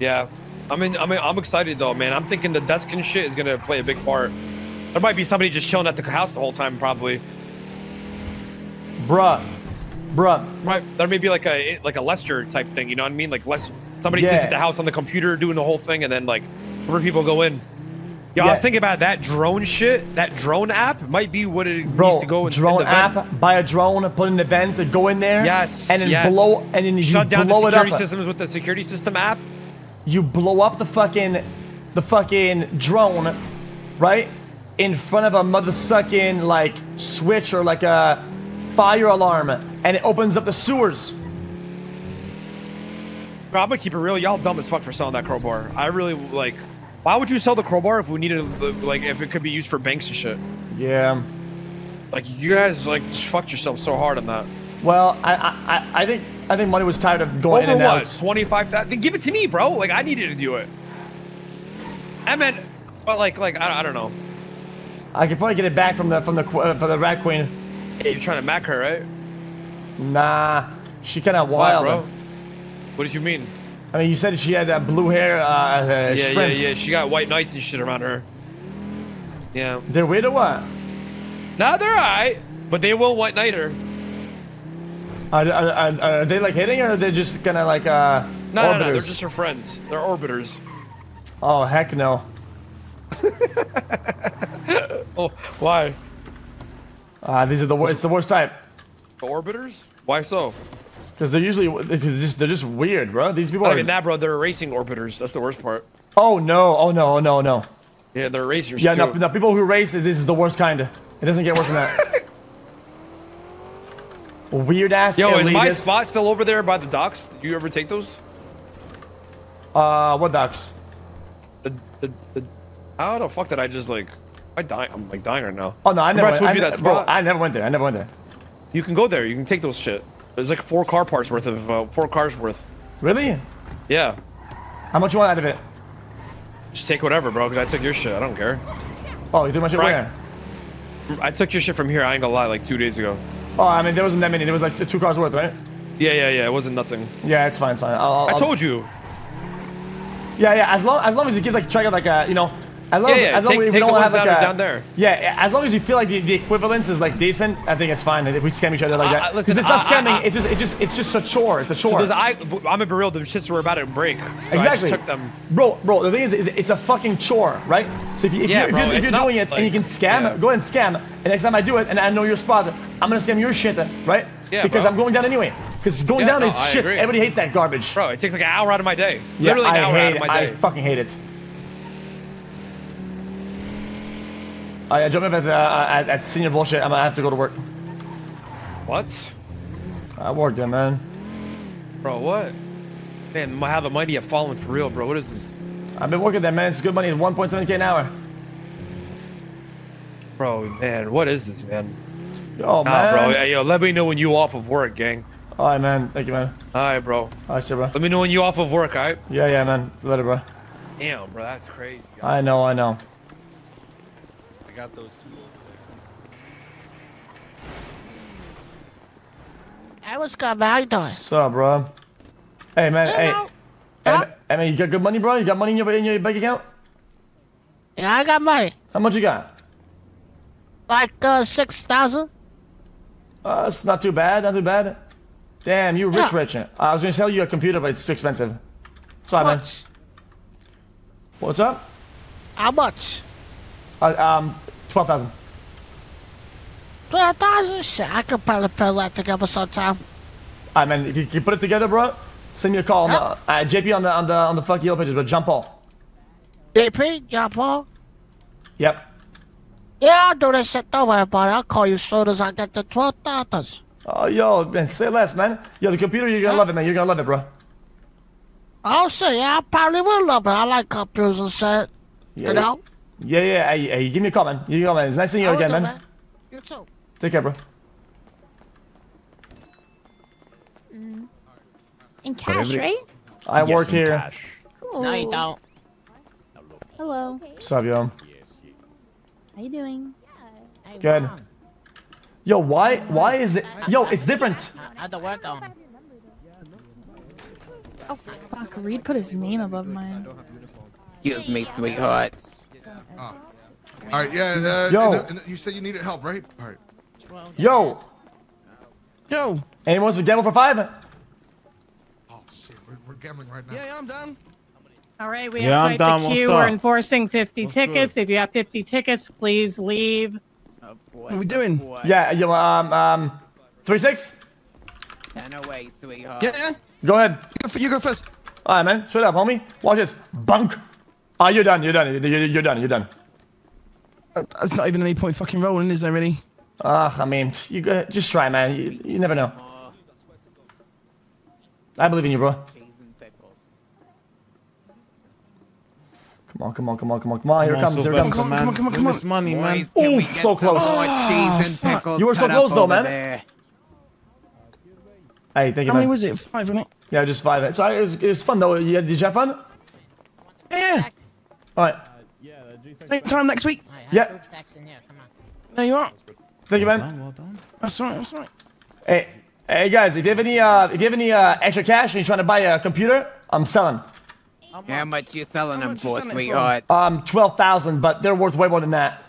Yeah, I mean, I mean, I'm excited though, man. I'm thinking the desk and shit is gonna play a big part. There might be somebody just chilling at the house the whole time, probably. Bruh, bruh. Right, there may be like a like a Lester type thing. You know what I mean? Like less somebody sits at the house on the computer doing the whole thing, and then like three people go in. Yeah, I was thinking about that drone shit. That drone app might be what it needs to go in drone in the vent. app, buy a drone, put in the vent, go in there, Yes, and then yes. blow, and then you shut down blow the it security up. systems with the security system app. You blow up the fucking, the fucking drone, right, in front of a mother sucking like switch or like a fire alarm, and it opens up the sewers. Bro, I'm gonna keep it real. Y'all dumb as fuck for selling that crowbar. I really like. Why would you sell the crowbar if we needed like if it could be used for banks and shit? Yeah. Like you guys like fucked yourself so hard on that. Well, I, I, I- think, I think money was tired of going Over in and what? out. Twenty five thousand? Then give it to me, bro. Like I needed to do it. I meant, but like like I, I don't know. I could probably get it back from the from the uh, from the rat queen. Hey, you're trying to mac her, right? Nah, she kind of Why, wild. bro? What did you mean? I mean, you said she had that blue hair. Uh, uh, Yeah, yeah, shrimps. yeah. She got white knights and shit around her. Yeah. They're weird or what? Nah, they're alright, but they will white knight her. Are, are, are, are they like hitting, or are they just of like uh? No, no, no. They're just her friends. They're orbiters. Oh heck no! Oh, why? Uh, these are the it's the worst type The orbiters? Why so? Because they're usually they're just they're just weird, bro. These people Not are. even that, bro. They're racing orbiters. That's the worst part. Oh no! Oh no! Oh no! No! Yeah, they're racers. Yeah, too. no, no. People who race, this is the worst kind. It doesn't get worse than that. Weird ass. Yo, is my spot still over there by the docks? Did you ever take those? Uh, what docks? The, the, the, how the fuck did I just like? I die. I'm like dying right now. Oh no, I Remember never. I told I, you that bro. I never went there. I never went there. You can go there. You can take those shit. There's like four car parts worth of uh, four cars worth. Really? Yeah. How much you want out of it? Just take whatever, bro. Because I took your shit. I don't care. Oh, you took my shit Right. where? I took your shit from here. I ain't gonna lie. Like two days ago. Oh, I mean, there wasn't that many. There was like two cars worth, right? Yeah, yeah, yeah. It wasn't nothing. Yeah, it's fine. It's fine. I'll, I'll, I told you. Yeah, yeah. As long as long as you give like track to like uh, you know, As long Yeah, as, yeah, as long take- as we don't ones have like are a, down there. Yeah, as long as you feel like the, the equivalence is like decent, I think it's fine. If we scam each other like that, 'Cause listen, it's not I- scamming. I- it's just, it just, it's just a chore. It's a chore. there's, I, I'm gonna real. The shits were about to break. So I exactly. took them. Bro, bro, the thing is, is it's a fucking chore, right? So if, you, if, Yeah, you, if you're, you're doing it and you can scam, yeah. go ahead and scam. And next time I do it and I know your spot, I'm gonna scam your shit, right? Yeah, because bro. I'm going down anyway. Because going down no, is I shit. agree. Everybody hates that garbage. Bro, it takes like an hour out of my day. Literally an hour out of my day. I fucking hate it. I jump in at, uh, at, at senior bullshit. I'm gonna have to go to work. What? I worked there, man. Bro, what? Man, my, how the mighty have fallen for real, bro. What is this? I've been working there, man. It's good money. It's 1.7k an hour. Bro, man, what is this, man? Oh, Nah, man. bro. Yeah, yo, let me know when you off of work, gang. All right, man. Thank you, man. All right, bro. All right, sir, bro. Let me know when you off of work, all right? Yeah, yeah, man. Later, bro. Damn, bro, that's crazy. I know, I know. I got those two. Hey, what's good, man? How you doing? What's up, bro? Hey, man. You Hey. know? Hey, Huh? man, hey, man, you got good money, bro? You got money in your, in your bank account? Yeah, I got money. How much you got? Like, uh, 6,000? Uh, it's not too bad, not too bad. Damn, you rich, Yeah. rich. Uh, I was gonna sell you a computer, but it's too expensive. Sorry, man. Much? What's up? How much? Uh, um, 12,000. 12,000? Shit, I could probably put that together sometime. Alright, man, if you can put it together, bro, send me a call. on the- Uh, JP on the, on the, on the fucking yellow pages, but jump off. JP, jump off? Yep. Yeah, I'll do this shit. Don't worry about it. I'll call you soon as I get the 12,000. Oh, yo, man, say less, man. Yo, the computer, you're gonna love it, man. You're gonna love it, bro. I'll say, yeah, I probably will love it. I like computers and shit. Yeah, You know? Yeah, yeah. Hey, hey, give me a call, man. You go, man. It's nice seeing you I again, do, man. You too. Take care, bro. Mm. In cash, right? I work here. Cool. No, you don't. Hello. What's up, yo? How you doing? Good. Yo, why, why is it? Yo, it's different. How'd the work going? Oh, fuck. Reed put his name above mine. Excuse me, sweetheart. All right, yeah. Uh, Yo. and- and you said you needed help, right? All right. Yo, Yo. anyone wants to gamble for five? Oh shit, we're, we're gambling right now. Yeah, yeah, I'm done. All right, we Yeah, I'm have down. quite the What's queue. We're up? enforcing 50 What's tickets. If you have 50 tickets, please leave. Of What are we doing? Yeah, you, um, um, three six. Turn away, sweetheart. Yeah, yeah. Go ahead. You go, you go first. All right, man. Straight up, homie. Watch this. Bunk. Ah, you're done. You're done. You're, you're, you're done. You're done. Uh, That's not even any point fucking rolling, is there really? Ah, I mean, you go, just try, man. You, you never know. I believe in you, bro. Cheese and pickles. Come on, come on, come on, come on, come on. Here it comes. Here it comes. Sylvester, Come on, come on, come on, come on. this money, man. can Ooh, so close. more cheese and fuck. pickles You were so close, though, man. there? Hey, thank you, man. How many was it? Five, wasn't it? Yeah, just five. So it was, it was fun though. You, did you have fun? Yeah. All right. Same time next week. Yeah. Group sex here. Come on. There you are. Thank you, man. Well done. That's right. That's right. Hey, hey guys, if you have any, uh, if you have any uh, extra cash and you're trying to buy a computer, I'm selling. How much you selling How them much you for, selling it for? sweetheart? Um, twelve thousand, but they're worth way more than that.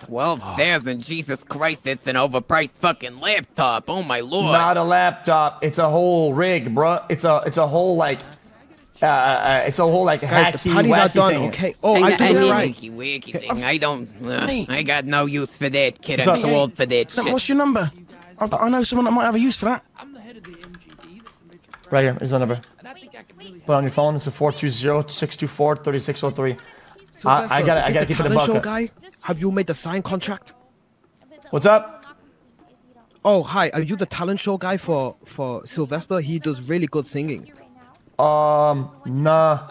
Twelve thousand. Jesus Christ, it's an overpriced fucking laptop. Oh my lord. Not a laptop. It's a whole rig, bruh. It's a, it's a whole like, uh, uh it's a whole like Guys, the hacky, parties are wacky done, thing. okay? Oh, I I got- do I it right. Wakey wakey thing. I don't. Uh, Hey. I got no use for that, kid. What's I'm too old for that Now, shit. what's your number? I, I know someone that might have a use for that. Right. Here's the number. Put on your phone. It's a 420-624-3603. I, I gotta, I gotta keep it a talent show buck. guy. Have you made the signed contract? What's up? Oh, hi. Are you the talent show guy for for Sylvester? He does really good singing. Um, nah.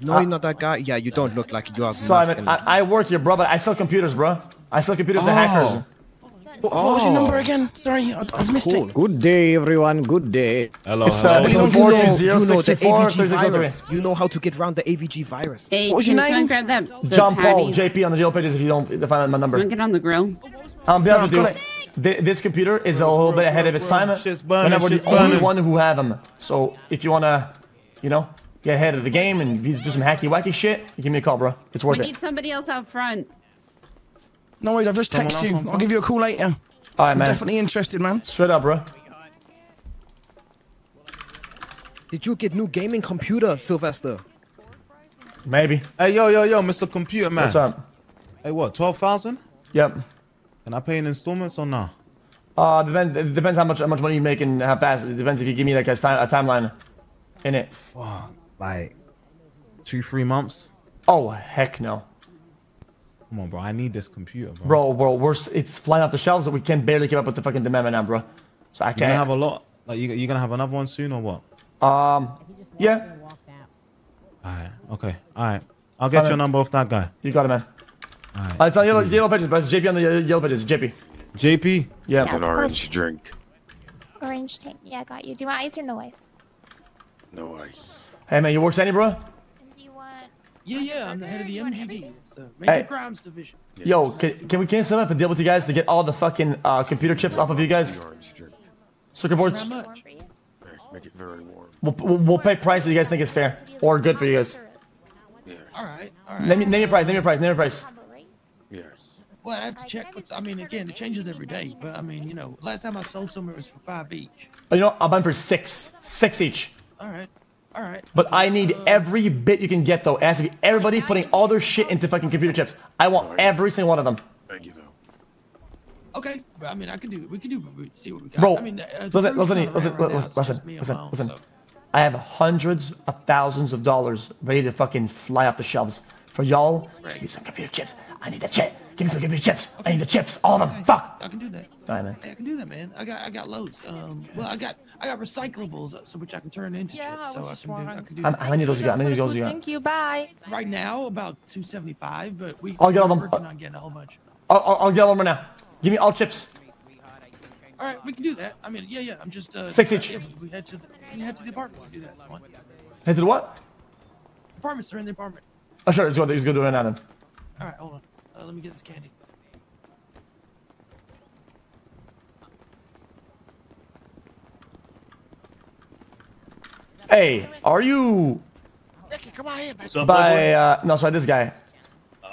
No, you're not that guy. Yeah, you don't look like you are. Simon. I, I work here, bro, but I sell computers, bro. I sell computers to Oh. hackers. What, what was your Oh. number again? Sorry, I, I've missed it. Good day, everyone. Good day. Hello. It's, uh, hello. it's Everyone a know, you know the AVG virus. You know how to get around the AVG virus. Hey, what was your can someone name? grab that? the Jean Paul. JP on the jail pages if you don't find my Wanna number. get on the grill? I'll be No, honest with I've you. Thi- This computer is a little bit ahead of its time. Shit's burning, And we're the shit's only one who have them. So if you wanna, you know, get ahead of the game and do some hacky wacky shit, give me a call, bro. It's We worth it. We need somebody else out front. No worries, I've just Someone texted you. I'll give you a call later. All right, I'm man. definitely interested, man. Straight up, bro. Did you get new gaming computer, Sylvester? Maybe. Hey, yo, yo, yo, Mr. Computer Man. What's up? Hey, what, 12,000? Yep. Can I pay in installments or not? Uh, depends. It depends how much how much money you make and how fast. It depends if you give me like a, time, a timeline in it. Fuck, like two, three months? Oh heck no, Come on, bro. I need this computer, bro. bro, bro. We're it's flying off the shelves, so we can barely keep up with the fucking demand right now, bro. So I You're gonna can't. have a lot. Like, you, you're gonna have another one soon or what? Um, yeah. Alright, okay. Alright. I'll get Alright. your number off that guy. You got it, man. Alright. Uh, it's on yellow, yellow pages, but it's JP on the yellow pages. JP. JP? Yeah. An orange drink. Orange tank. Yeah, I got you. Do you want ice or no ice? No ice. Hey man, you work any, bro? Yeah, yeah, I'm the head of the MGD. It's the Major Hey. Crimes Division. Yo, can, can we can set up a deal with you guys to get all the fucking uh, computer chips off of you guys? Circuit boards. How much? Make it very warm. We'll, we'll, we'll pay price that you guys think is fair or good for you guys. All right, all right. Name, name your price. Name your price. Name your price. Yes. Well, I have to check what's. I mean, again, it changes every day. But I mean, you know, last time I sold some, it was for five each. Oh, you know, I'll buy them for six, six each. All right, all right. But I need every bit you can get though. It has to be everybody putting all their shit into fucking computer chips. I want every single one of them. Thank you, though. Okay, but I mean, I could do. We could do. We see what we got. Bro, I mean, uh, listen, the listen, listen, right now, listen, it's listen, just me on listen, my own, listen. so- I have hundreds of thousands of dollars ready to fucking fly off the shelves for y'all. Give me some computer chips. I need the chip. Give me some computer chips. I need the chips. All of them. Fuck. I can do that. All right, man. Hey, I can do that, man. I got, I got loads. Um, well, I got, I got recyclables, uh, so which I can turn into chips. So I can do, I can do. How- how many of those you got? How many of those you got? Thank you. Bye. Right now, about two seventy five, but we. I'll get all we're them. Working on getting a whole bunch. I'll, I'll, I'll get all them right now. Give me all chips. All right, we can do that. I mean, yeah, yeah. I'm just uh, Six each. Yeah, we, we head to the, we head to the apartments to do that. Come on. Head to the what? Apartments They're in the apartment. Oh, sure. Let's go. Let's go do it right now then. All right, hold on. Uh, let me get this candy. Hey, are you Ricky, come on here, man. by? Uh, no, sorry, this guy.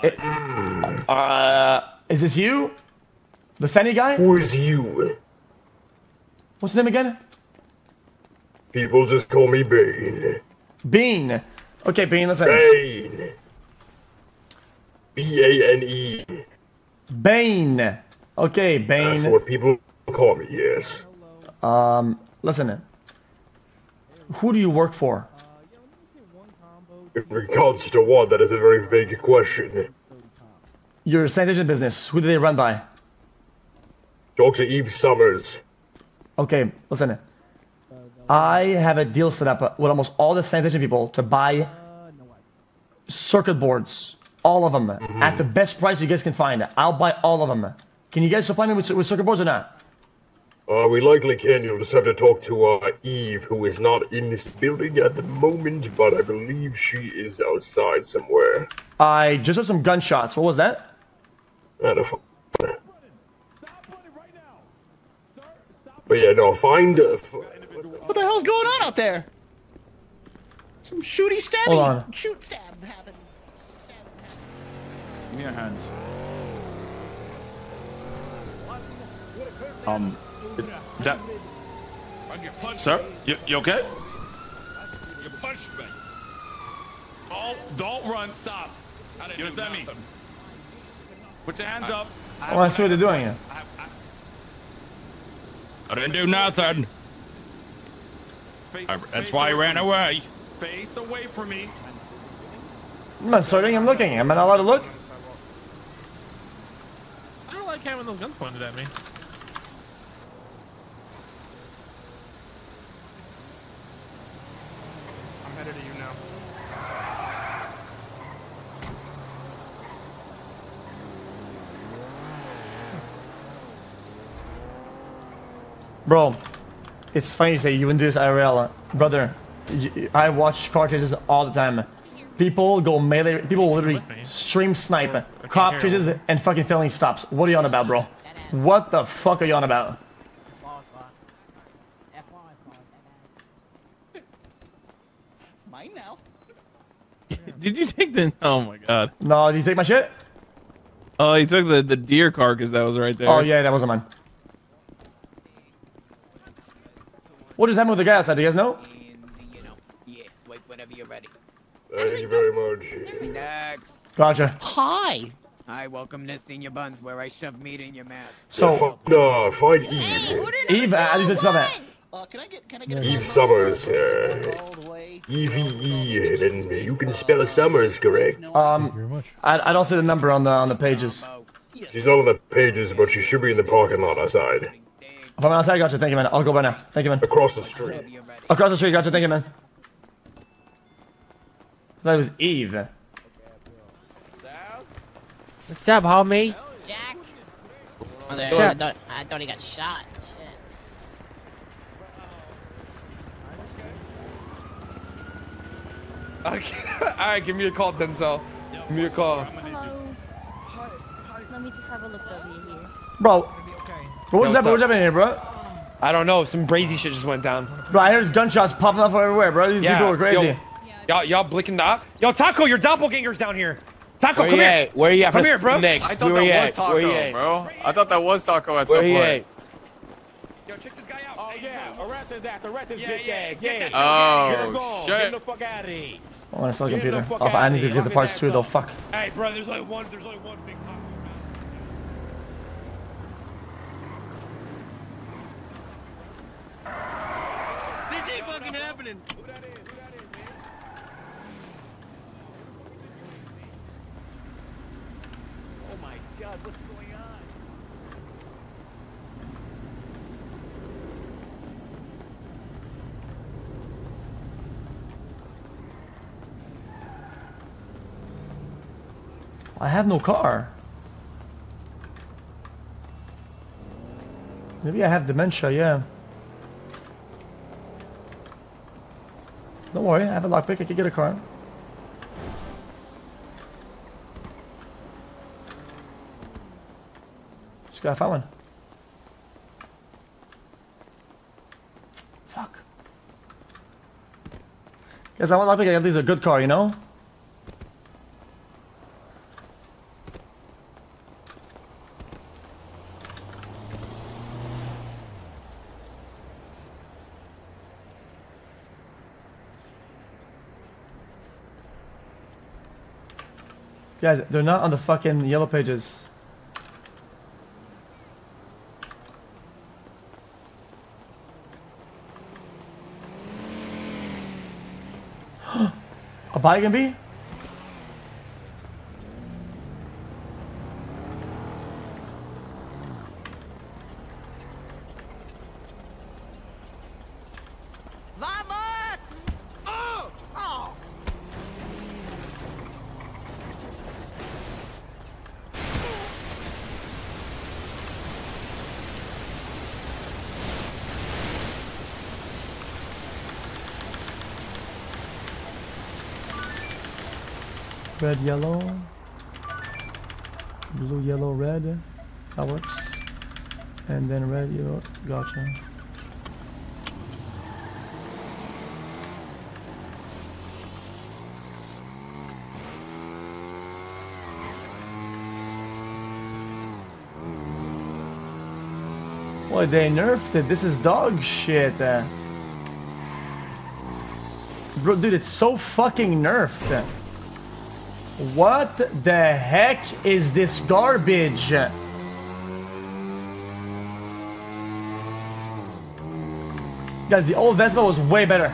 It- uh, is this you? The Sandy guy? Who is you? What's his name again? People just call me Bane. Bean. Okay, Bean. Listen. Bane. B A N E. Bane. Okay, Bane. That's what people call me, yes. Um, listen. Who do you work for? In regards to what, that is a very vague question. Your sanitation business. Who do they run by? Dr. Eve Summers. Okay, listen. I have a deal set up with almost all the sanitation people to buy circuit boards, all of them, at the best price you guys can find. I'll buy all of them. Can you guys supply me with, with circuit boards or not? Uh, we likely can. You'll just have to talk to uh, Eve, who is not in this building at the moment, but I believe she is outside somewhere. I just heard some gunshots. What was that? Not a f- But yeah, no, find. Uh, f- What the hell's going on out there? Some shooty stabby. Hold on. Shoot stab happened. Give me your hands. Um, that. Sir, you, you okay? You punched me. Don't, don't run. Stop. You understand me? Put your hands up. I want to see what they're doing here. I didn't do nothing. I- that's why I ran away. Face away from me. I'm not starting. I'm looking. Am I not allowed to look? I don't like having those guns pointed at me. I'm headed to you now. Bro, it's funny you say you wouldn't do this IRL. Brother, I watch car chases all the time. People go melee, people literally stream snipe, cop chases, and fucking felony stops. What are you on about, bro? What the fuck are you on about? It's mine now. Did you take the? Oh my god. No, did you take my shit? Oh, he took the the deer carcass that was right there. Oh yeah, that wasn't mine. What just happened with the guy outside? Do you guys know? Yeah, swipe whenever you're ready. Thank you very much. Next. Gotcha. Hi. Hi, welcome to Senior Buns, where I shove meat in your mouth. So, find, uh, find Eve. Eve, uh, how do you spell that? Eve Summers. Uh, E V E. Then you can spell a Summers, correct? Um, I, I don't see the number on the on the pages. She's not on the pages, but she should be in the parking lot outside. If I'm outside, gotcha. Thank you, man. I'll go by now. Thank you, man. Across the street. Across the street, gotcha. Thank you, man. That was Eve. What's up, homie? Jack. Oh, what's I thought, I thought he got shot. Shit. Okay. All right, give me a call, Denzel. Give me a call. Hello. Let me just have a look over here. Bro. Bro, what's Yo, happening? what's What's happening here, bro? I don't know. Some crazy shit just went down. Bro, I heard gunshots popping up everywhere, bro. These people are crazy. Y'all, y'all blinking the eye. Yo, Taco, your doppelganger's down here. Taco, Where come you here. at? Where you at? Come here, bro. Next. I thought Where you that was at? Taco, Where you at? bro. I thought that was Taco at Where some you point. at? Oh yeah, arrest his ass, arrest his Yeah, bitch yeah, ass, get yeah. that- Oh, Get her gone, shit. Get him the fuck out of here. I want to sell a computer. Oh, I need to get the parts too, though. Fuck. Hey, bro, there's only one. There's only one big Taco. This ain't fucking happening. God, what's going on? I have no car. Maybe I have dementia, yeah. Don't worry, I have a lockpick, I can get a car. Just gotta one. Fuck. Guys, I want lockpick, at least a good car, you know? Guys, they're not on the fucking yellow pages. A bike can be? Vamos! Oh! Oh! Red, yellow. Blue, yellow, red. That works. And then red, yellow. Gotcha. Boy, they nerfed it. This is dog shit. uh. Bro, dude, it's so fucking nerfed. What the heck is this garbage? Guys, the old Vespa was way better.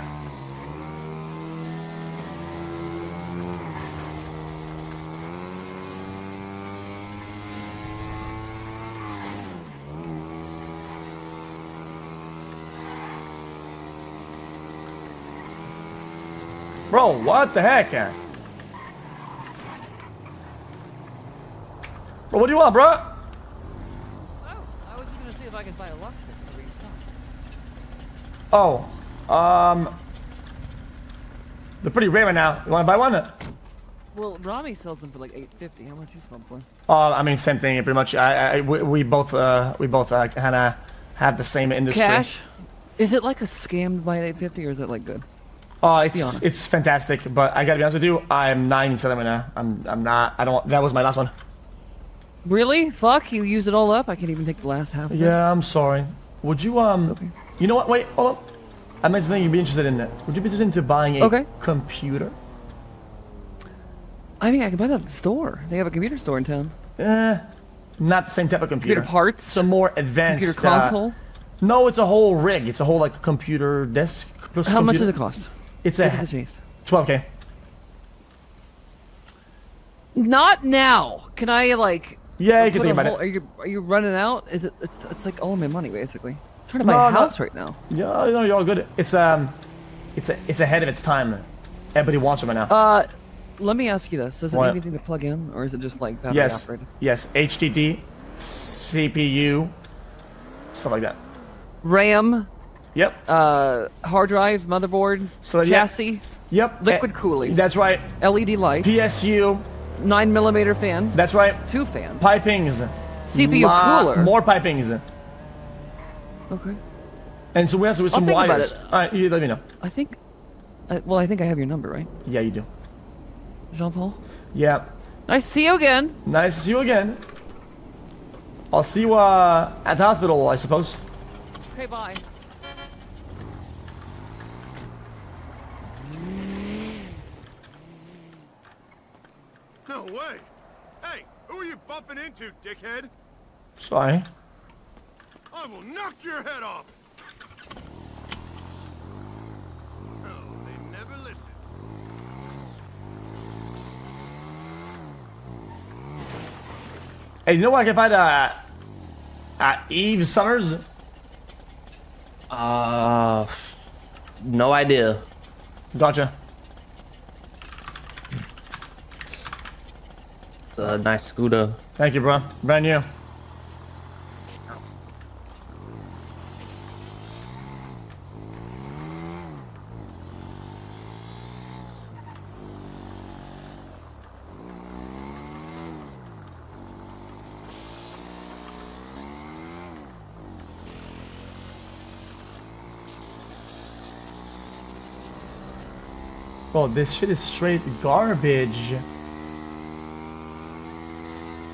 Bro, what the heck? What do you want, bro? Oh, I was just gonna see if I can buy a lock pick for restock. Oh, um, they're pretty rare right now. You want to buy one? Well, Ramee sells them for like 850. How much you sell them for? I mean, same thing. Pretty much. I, I we, we both, uh, we both uh, kind of have the same industry. Cash? Is it like a scam by 850 or is it like good? Oh, it's it's fantastic, but I gotta be honest with you, I'm not even selling right now. I'm I'm not. I don't. That was my last one. Really? Fuck, you use it all up? I can't even take the last half. Yeah, I'm sorry. Would you um? You know what? Wait, hold up. I meant something you'd be interested in. That. Would you be interested into buying a Okay. computer? I mean, I can buy that at the store. They have a computer store in town. Eh, not the same type of computer. Computer parts? Some more advanced. Computer uh, console? no, it's a whole rig. It's a whole like computer desk. plus How much does it cost? It's a chase. 12k. Not now. Can I like? Yeah, you can think about whole- it. Are you are you running out? Is it? It's it's like all my money basically. I'm trying to buy No, a no. house right now. Yeah, no, you're all good. It's um, it's a, it's ahead of its time. Everybody wants it right now. Uh, let me ask you this: Does it What? need anything to plug in, or is it just like battery yes, operated? yes. HDD, CPU, stuff like that. RAM. Yep. Uh, hard drive, motherboard, So, chassis. Yep. Liquid Eh, cooling. That's right. LED lights. PSU. Nine millimeter fan. That's right. Two fan. Pipings. CPU Ma- cooler. More pipings. Okay. And so we have to with I'll some think about it. All right, you let me know. I think. Uh, well, I think I have your number, right? Yeah, you do. Jean Paul. Yeah. Nice to see you again. Nice to see you again. I'll see you uh, at the hospital, I suppose. Okay, bye. No way! Hey, who are you bumping into, dickhead? Sorry. I will knock your head off! No, they never listen. Hey, you know what I can find uh, uh Eve Summers? Uh, no idea. Gotcha. A nice scooter. Thank you, bro. Brand new. Bro, this shit is straight garbage.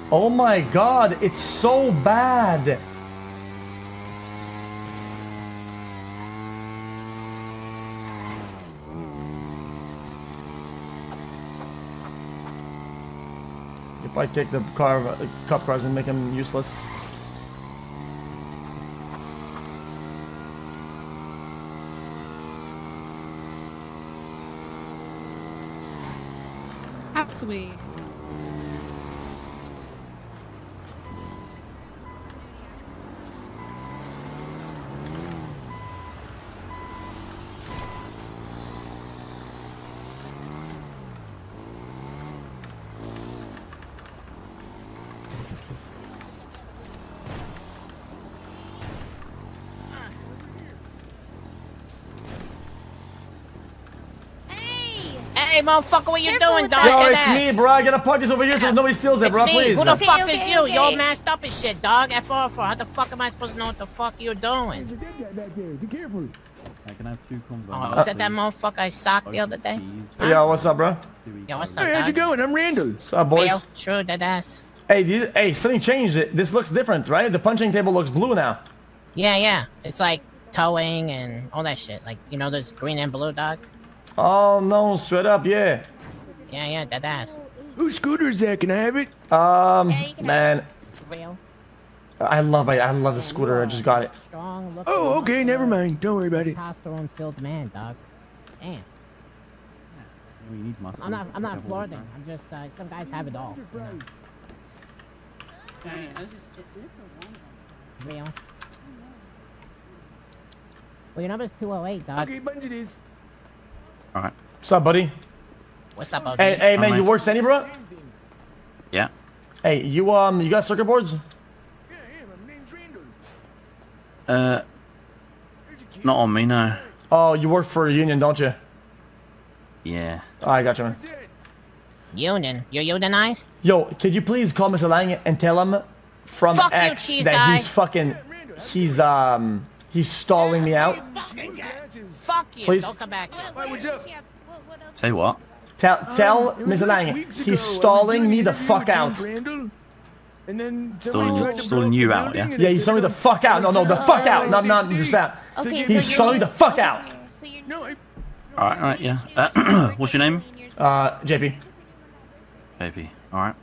Oh my god, it's so bad. If I take the car, uh, cup cars and make them useless. How sweet. Hey, motherfucker, what you doing, dog? Yo, it's ass. me, bro. I got a park over here so nobody steals it, It's bro. me. Please. Who the fuck Okay, is okay, you? okay. You're masked up and shit, dog. F for How the fuck am I supposed to know what the fuck you're doing? Be careful. I can have two combos. Oh, is that that motherfucker I socked the other day? Yo, what's up, bro? Yo, what's up, Hey, how'd you dog? going? I'm Randall. What's up, boys? Real, true, that ass. Hey, did, hey, something changed. This looks different, right? The punching table looks blue now. Yeah, yeah. It's like towing and all that shit. Like, you know, there's green and blue, dog? Oh no, straight up, yeah. Yeah, yeah, that ass. Whose scooter is that? Can I have it? Um, man, Real. I love my, I love the scooter. I just got it. Strong. Oh, okay, never mind. Don't worry about it. Testosterone filled man, dog. Damn. We need muscle. I'm not, I'm not flirting. I'm just, uh, some guys have it all. you know. Real. Well, your number's 208, dog. Okay, bunch it is. All right. What's up, buddy? What's up, OG? Hey, hey, man, Oh, you work Sandy, bro? Yeah. Hey, you um, you got circuit boards? Uh, not on me, no. Oh, you work for a union, don't you? Yeah. Oh, I got you, man. Union. You're unionized? Yo, could you please call Mr. Lang and tell him from Fuck X cheese that guy. he's fucking, he's um, he's stalling me out. Fuck you. Please. Don't come back here. Say what? Tell tell Mr. Lang he's stalling me the fuck out. And then Stalling, stalling you out, yeah? Yeah, he's stalling me the fuck out. No, no, the fuck out. Not not just that. Okay, He's you're stalling the fuck out. All right, all right, yeah. Uh, what's your name? Uh, JP. JP. All right.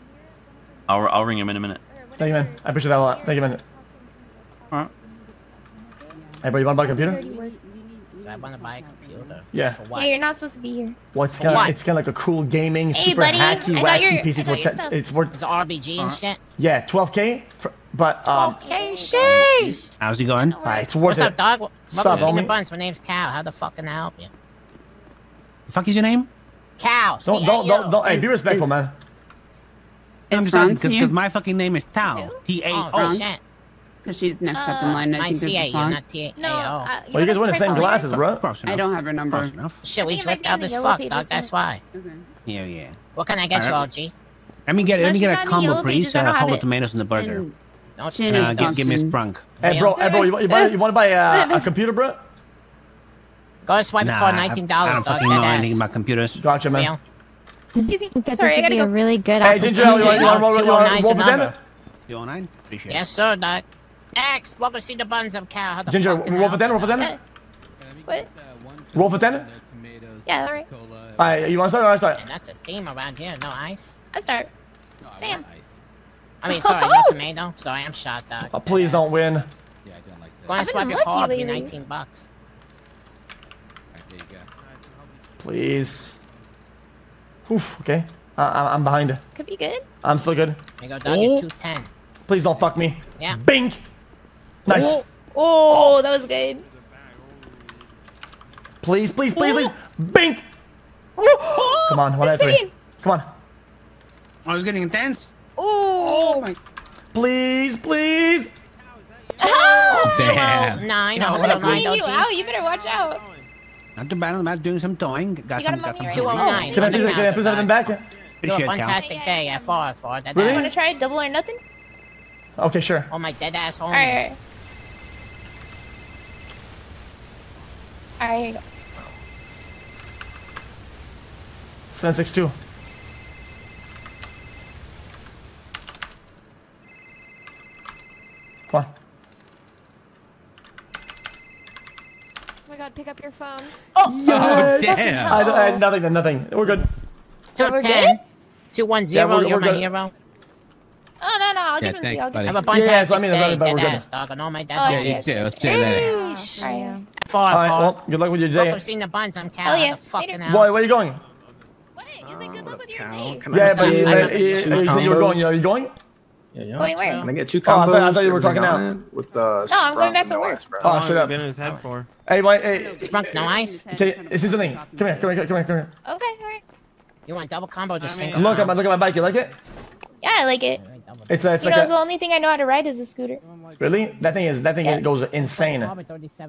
I'll, I'll ring him in a minute. Thank you, man. I appreciate that a lot. Thank you, man. All right. Hey, bro, you want to buy a computer? I want to buy a computer? Yeah. For Yeah, you're not supposed to be here. Well, it's kind of it's kind of like a cool gaming, Hey, super buddy, hacky, I got wacky your- piece. I It's worth your te- stuff. it's worth It's RBG and shit. yeah, 12k. For, but um, Okay, sheesh. How's he going? uh, it's worth What's it. up, dog? Welcome Sup, to the homie? Buns. My name's Cal. How the fuck can I help you? The fuck is your name? Cal. Don't don't don't, don't hey, be respectful, is- man. I'm just asking because my fucking name is Tao. T A Oh, O. shit. Because she's next up in line. I Mine's think there's CA, a you're not T A No, O. uh, Well, you guys wear the same glasses, bro. I don't have her number. Shit, we I think dripped out on as fuck, dog. That's why. Yeah, yeah. What can I get you, OG? Let me get let me get a combo, please. pages, I Uh, whole have tomatoes in the burger. And No, Chin Uh, give, give me a sprunk. Hey, bro, hey, bro, you, you, want, you want to buy a, a computer, bro? Go and swipe it Nah, for I- nineteen I dollars, don't fucking know That anything about computers. Gotcha, man. Excuse me. That Sorry, I this would gotta be go. a really good Hey, Ginger, you want you want to roll, you want to roll for 10? You all nine? Appreciate it. Yes, sir, dog. X, welcome to see the buns of Cal. How the Ginger, fuck roll for help 10, roll for you? Uh, 10? What? Roll for 10? Yeah, alright. Alright, you want to start or I start? And that's a theme around here. No ice. I start. Bam. I mean, sorry, no tomato. Sorry, I'm shot, dog. Oh, please don't win. Go I've and swipe been your lucky card. Be 19 bucks. Please. Oof, okay. I, I, I'm behind. Could be good. I'm still good. There you go, dog. You're 210. Please don't fuck me. Yeah. Bing! Nice. Oh. oh, that was good. Please, please, please, please. Oh. Bing! Oh. Come on, one out of three. Come on. I was getting intense. Oh my. Please, please. Oh! Damn. Nine. You know, Oh, what well, a. Clean you out. You better watch out. Not too bad. I'm about doing some towing. Got You got some. him Got on some. here. food. 209. Can I please, can I please have them back? You're Appreciate a it, Cal. fantastic day at far, far. That Really? You wanna ass. try double or nothing? Okay, sure. Oh, my dead ass homies. Alright. Alright, here you go. Stand six two. Come on. Oh my god, pick up your phone. Oh, yes! damn. I, I, nothing, then nothing. We're good. Oh, we're 210. 210. Yeah, we're- You're we're my good. hero. Oh, no, no. I'll Yeah, give him to you. I'll give buddy. him Have a Yeah, yeah, fantastic so I mean, day, but we're good. ass, dog. And all my dead Oh. Yeah, you yes, too. yes, See you later. Sheesh. Alright. Far, All right, far. well, good luck with your Welcome day. to seeing the buns. I'm Cal. Hell How yeah. the fucking Later. hell? Boy, where are you going? What? You said good luck with your day. Yeah, but you, I'm uh, you, you said you were going. Are you going? Yeah, yeah. Going where? Can I get two Oh, I thought, I thought you were talking now. With uh, No, I'm going back to work. Oh, shut up. Been in his head for. Hey, wait, hey, Sprunk, no ice? can you, is this something? Come here, come here, come here, come here. Okay, alright. You want double combo? Just single. Look at my, look at my bike. You like it? Yeah, I like it. It's a, it's You like know, the only thing I know how to ride is a scooter. really? That thing is, that thing Yeah. goes insane.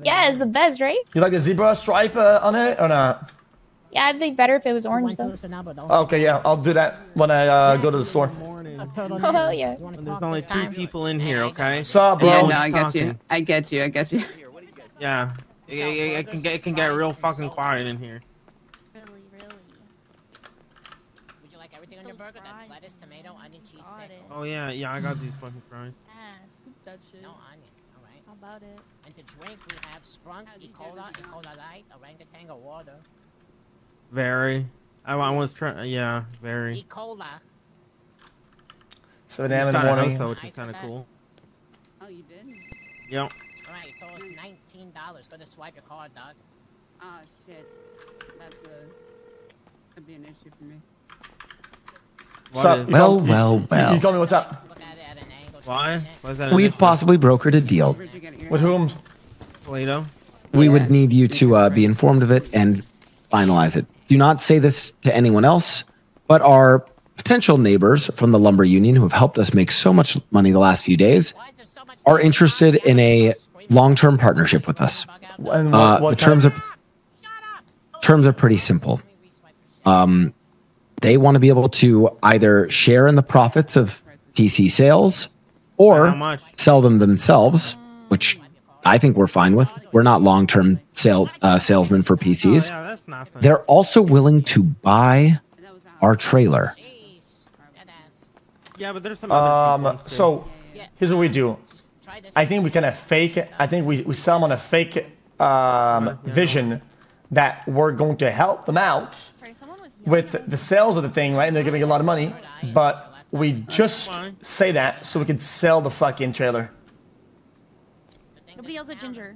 Yeah, it's the best, right? You like the zebra stripe uh, on it or not? Yeah, I'd be better if it was orange, though. Okay, yeah, I'll do that when I uh, go to the store. Oh, hell yeah. There's only two people in here, okay? Sup, bro? Yeah, No no, I one's get you. I get you. I get you. Yeah. It, it, it can get it can get real fucking quiet in here. Really, really. Would you like everything on your burger? That's lettuce, tomato, onion, cheese, pickle. Oh yeah, yeah, I got these fucking fries. Ah, scoop that shit. No onion. All right. How about it? And to drink, we have Sprunk, E. Cola, E. Cola Light, Orang-O-Tang, or water. Very. I, I was trying. Yeah, E. very. Cola. 7 a.m. in the morning. house, which is kind of cool. Oh, you did? Yep. All right, so it's nineteen dollars. Go to swipe your card, dog. Oh shit. That's a. That'd be an issue for me. Sup? You Well, call- well, you- well. You told me what's up. Why? Why is that? We've possibly brokered a deal. With whom? Toledo. We would need you to uh, be informed of it and finalize it. Do not say this to anyone else, but our potential neighbors from the lumber union who have helped us make so much money the last few days are interested in a long-term partnership with us. And what, Uh, the terms of- are terms are pretty simple. Um, they want to be able to either share in the profits of PC sales or sell them themselves, which I think we're fine with. We're not long-term sale uh, salesmen for PCs. Oh, yeah, that's not fair. They're also willing to buy our trailer. Yeah, but there's some other Um, so here's what we do. I think we kind of fake. I think we, we sell them on a fake um, vision that we're going to help them out with the sales of the thing, right? And they're gonna a lot of money, but we just say that so we can sell the fucking trailer. Nobody yells at Ginger.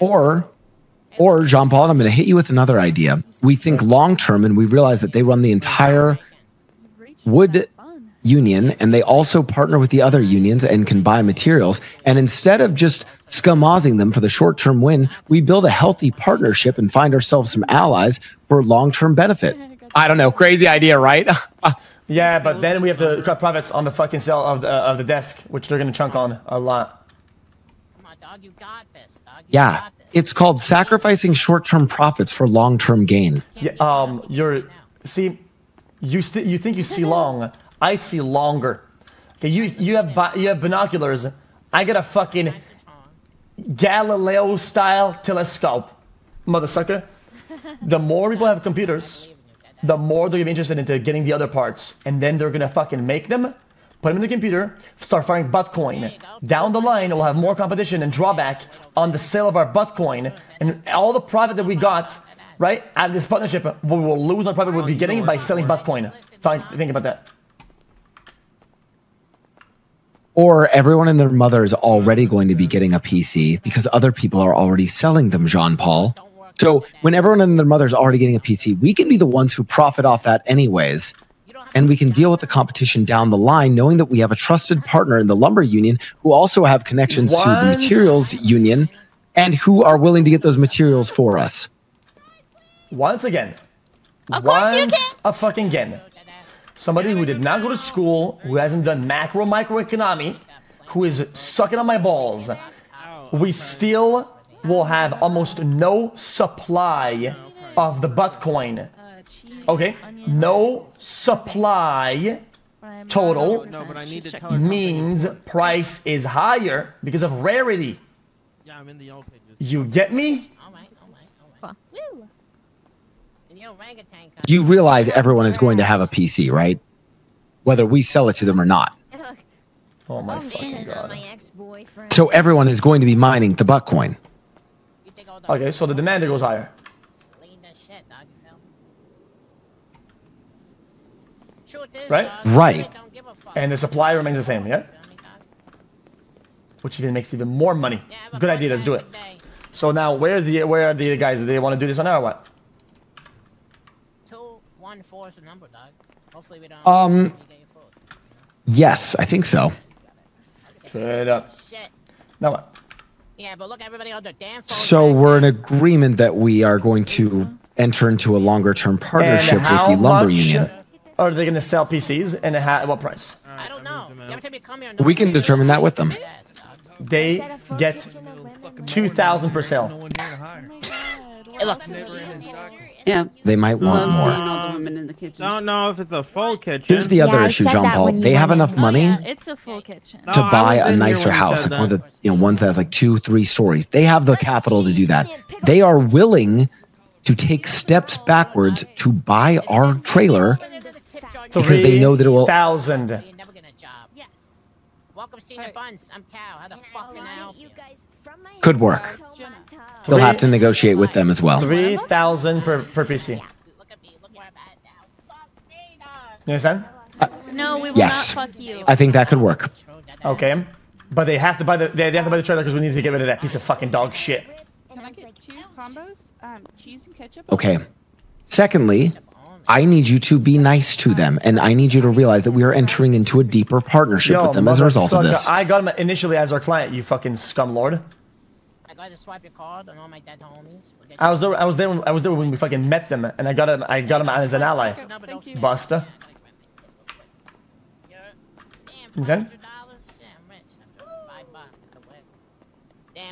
Or, or Jean Paul, I'm going to hit you with another idea. We think long term, and we realize that they run the entire wood union, and they also partner with the other unions and can buy materials. And instead of just skamazing them for the short term win, we build a healthy partnership and find ourselves some allies for long term benefit. I don't know, crazy idea, right? Yeah, but then we have to cut profits on the fucking sale of the of the desk, which they're gonna chunk on a lot. yeah, it's called sacrificing short term profits for long term gain. Yeah, um, you're see, you st- you think you see long. I see longer. Okay, you you have you have binoculars. I got a fucking Galileo style telescope, mother sucker. The more people have computers, the more they're gonna be interested into getting the other parts, and then they're gonna fucking make them, put them in the computer, start firing Bitcoin. Down the line, we'll have more competition and drawback on the sale of our Bitcoin, and all the profit that we got, right, out of this partnership, we will lose on profit we'll be getting by selling Bitcoin. Think about that. Or everyone and their mother is already going to be getting a PC because other people are already selling them, Jean Paul. So when everyone and their mother is already getting a PC, we can be the ones who profit off that anyways. And we can deal with the competition down the line, knowing that we have a trusted partner in the lumber union who also have connections to the materials union and who are willing to get those materials for us. Once again, Of course you once a fucking again, somebody who did not go to school, who hasn't done macro microeconomy, who is sucking on my balls, we still will have almost no supply of the Bitcoin. Okay, no supply total No, but I need to tell her means price is higher because of rarity. Yeah, I'm in the old pages. You get me? You realize everyone is going to have a PC, right? Whether we sell it to them or not. Oh my fucking god. So everyone is going to be mining the Bitcoin. Okay, so the demand goes higher. Right? Right. And the supply remains the same, yeah? Which even makes even more money. Good idea, let's do it. So now where are the where are the guys? Do they want to do this on now or what? Two, one, four is the number, dog. Hopefully we don't. Um, yes, I think so. Straight up. Shit. Now what? Yeah, but look, everybody on their damn phone. So we're in agreement that we are going to enter into a longer term partnership with the lumber much union. are they going to sell PCs and at what price? I don't know. Every time you come here, We can determine that with them. They get 2000 per sale. Hey, look. Yeah. They might want Love more. seeing all the women in the kitchen. Don't know if it's a full kitchen. Here's the other issue, Jean Paul. They have enough money It's a full kitchen. to buy a nicer house, like one of the you know ones that has like two, three stories. They have the capital to do that. They are willing to take steps backwards to buy our trailer because they know that it will. Thousand. Welcome, senior buns. I'm Cal. How the fuck can I help you? Could work. They'll have to negotiate with them as well. Three thousand per per PC. You understand? No, we will Yes, not fuck you. I think that could work. Okay, but they have to buy the they they have to buy the trailer because we need to get rid of that piece of fucking dog shit. Can I get two combos? Um, cheese and ketchup. Okay. Secondly, I need you to be nice to them, and I need you to realize that we are entering into a deeper partnership with them as a result of this. I got them initially as our client. You fucking scum lord. I gotta swipe your card on all my dead homies. We'll I was there. I was there. When, I was there when we fucking met them, and I got him. I got him as an ally. Buster. Okay.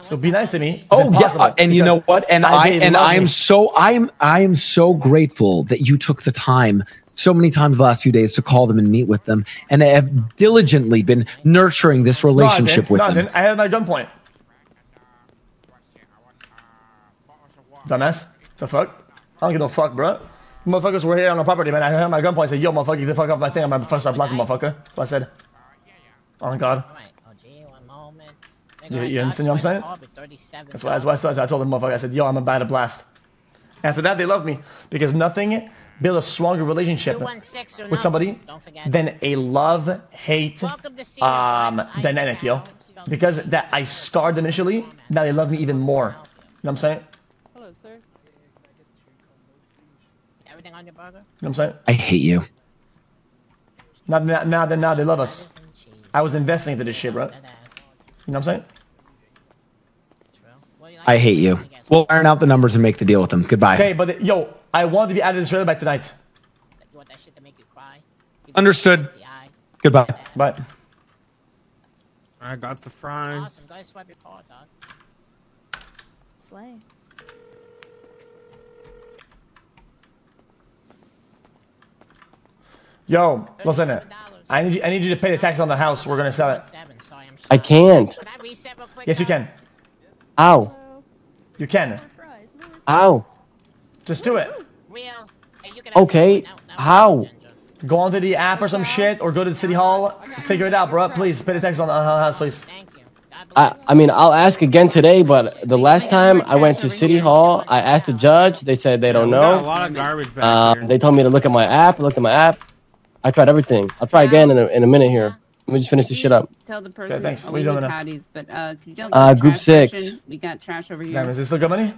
So be nice to me. Oh yeah, uh, and you know what? And I I and I am so I am I am so grateful that you took the time so many times the last few days to call them and meet with them, and I have diligently been nurturing this No, I relationship didn't. with No, them. didn't. I had my gunpoint. Dumbass. The fuck? I don't give no fuck, bro. Motherfuckers were here on the property, man. I had my gunpoint. I said, yo, motherfucker, get the fuck off my thing. I'm gonna first start blasting, motherfucker. That's what I said. Oh, God. You, you understand what I'm saying? That's why, that's why I started. I told the motherfucker, I said, yo, I'm about to blast. After that, they love me because nothing builds a stronger relationship with somebody than a love hate um, dynamic, yo. Because that I scarred them initially, now they love me even more. You know what I'm saying? You Hello, sir. Everything on your burger? know what I'm saying? I hate you. Now, now, now, they- now they love us. I was investing into this shit, bro. You know what I'm saying? I hate you. We'll iron out the numbers and make the deal with them. Goodbye. Okay, but the- yo, I want to be out of this trailer by tonight. You want that shit to make you cry? Understood. Goodbye. But I got the fries. Awesome. Go ahead, swipe your card, dog. Slay. Yo, listen, I need you. I need you to pay the tax on the house. We're gonna sell it. I can't. Yes, you can. Ow. You can. Ow. Just do it. Okay. How? Go onto the app or some shit, or go to the city hall. Figure it out, bro. Please pay the tax on the house, please. I, I mean, I'll ask again today, but the last time I went to City Hall, I asked the judge. They said they don't We got a know. lot of garbage Um, they told me to look at my app. I looked at my app. I tried everything. I'll try again in a, in a minute here. Let me just finish this shit up. Tell the person. thanks. Oh, What we you need doing now? patties, but uh, can you tell Uh, group six. section? We got trash over here. Damn, is this the good money?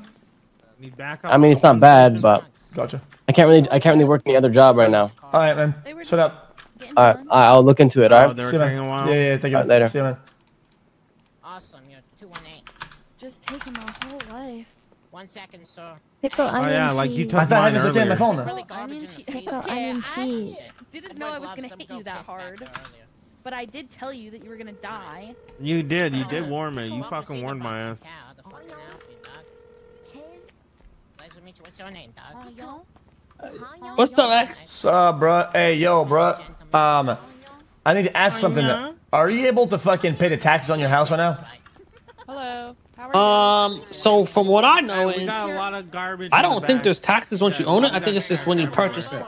I mean, it's not bad, but Gotcha. I can't really I can't really work any other job right now. All right, man. Shut up. All right, I'll look into it. All right. See you, man. Yeah, yeah, thank you. All right, later. See you, man. Awesome. You're 218. Just take him whole life. One second, sir. Pickle, onion Oh onion, yeah, like you cheese. took I thought I mine had this again on my earlier. phone. Really garbage in the Pickle, field. onion, cheese. Didn't know I was gonna hit you that hard. But I did tell you that you were gonna die. You did. You did warn me. You fucking warned my ass. Pleasure to meet you. What's your name, dog? What's up, X? Sup, bro? Hey, yo, bro. Um, I need to ask something. Are you able to fucking pay the taxes on your house right now? Hello. How are you? Um, so from what I know is, got a lot of garbage. I don't think back. there's taxes once you own it. I think it's just when you purchase it.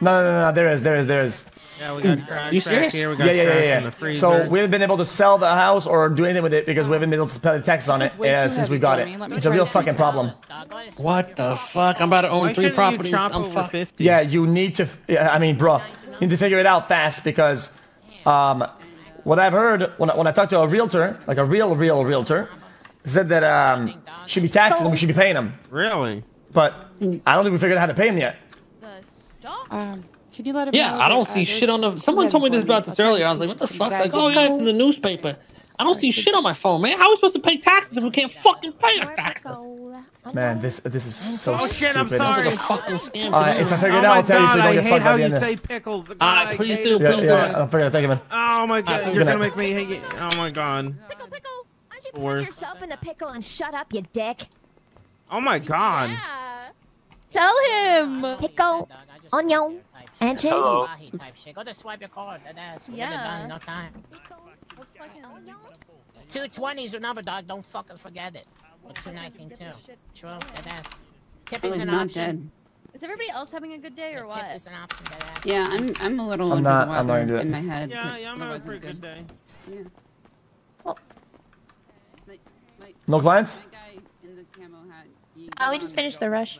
No, no, no, no. There is, there is, there is. Yeah, we got trash You back serious? here. We Yeah, got yeah, yeah, trash yeah. in the freezer. So we haven't been able to sell the house or do anything with it because we haven't been able to pay the taxes on it way uh, since we got it. me. Let me It's a real fucking problem. What the fuck? I'm about to own Why three properties. You I'm over fucked. 50? Yeah, you need to. Yeah, I mean, bro, you need to figure it out fast because, um, what I've heard when I, when I talked to a realtor, like a real, real realtor, said that um, should be taxed and we should be paying them. Really? But I don't think we figured out how to pay them yet. The Um, can you let him know Yeah, I don't uh, see shit on the. Someone told me this about this earlier. I was like, what the fuck? Like, oh yeah, it's in the newspaper. I don't see shit on my phone, man. How are we supposed to pay taxes if we can't fucking pay our taxes? Man, this this is so Oh, shit, I'm stupid. sorry. It's a fucking scam. All right, to if I figure Oh it out, my I'll tell you so you don't I get hate fucked by how the you end. of- say pickles. God, Alright, I please do, it. Yeah, do yeah, it. I'll figure it out. Thank you, man. Oh my god, Alright, you're gonna make me hate it. Oh my god. Pickle, pickle. Why don't put Worst. yourself in the pickle and shut up, you dick? Oh my god. Tell him. Pickle, onion, and cheese. Hello. Type shit. Go to swipe your card. That ass. We'll get it Yeah. no time. Two twenties or number, dog. Don't fucking forget it. Or two nineteen too. True. That ass. Tip Oh, is an option. Is everybody else having a good day or Tip what? is an option. That ass. Yeah, I'm I'm a little I'm under not- the weather in my head. Yeah, yeah, I'm having a pretty good day. Yeah. No clients, That guy in the camo hat. he Oh, we just finished the rush.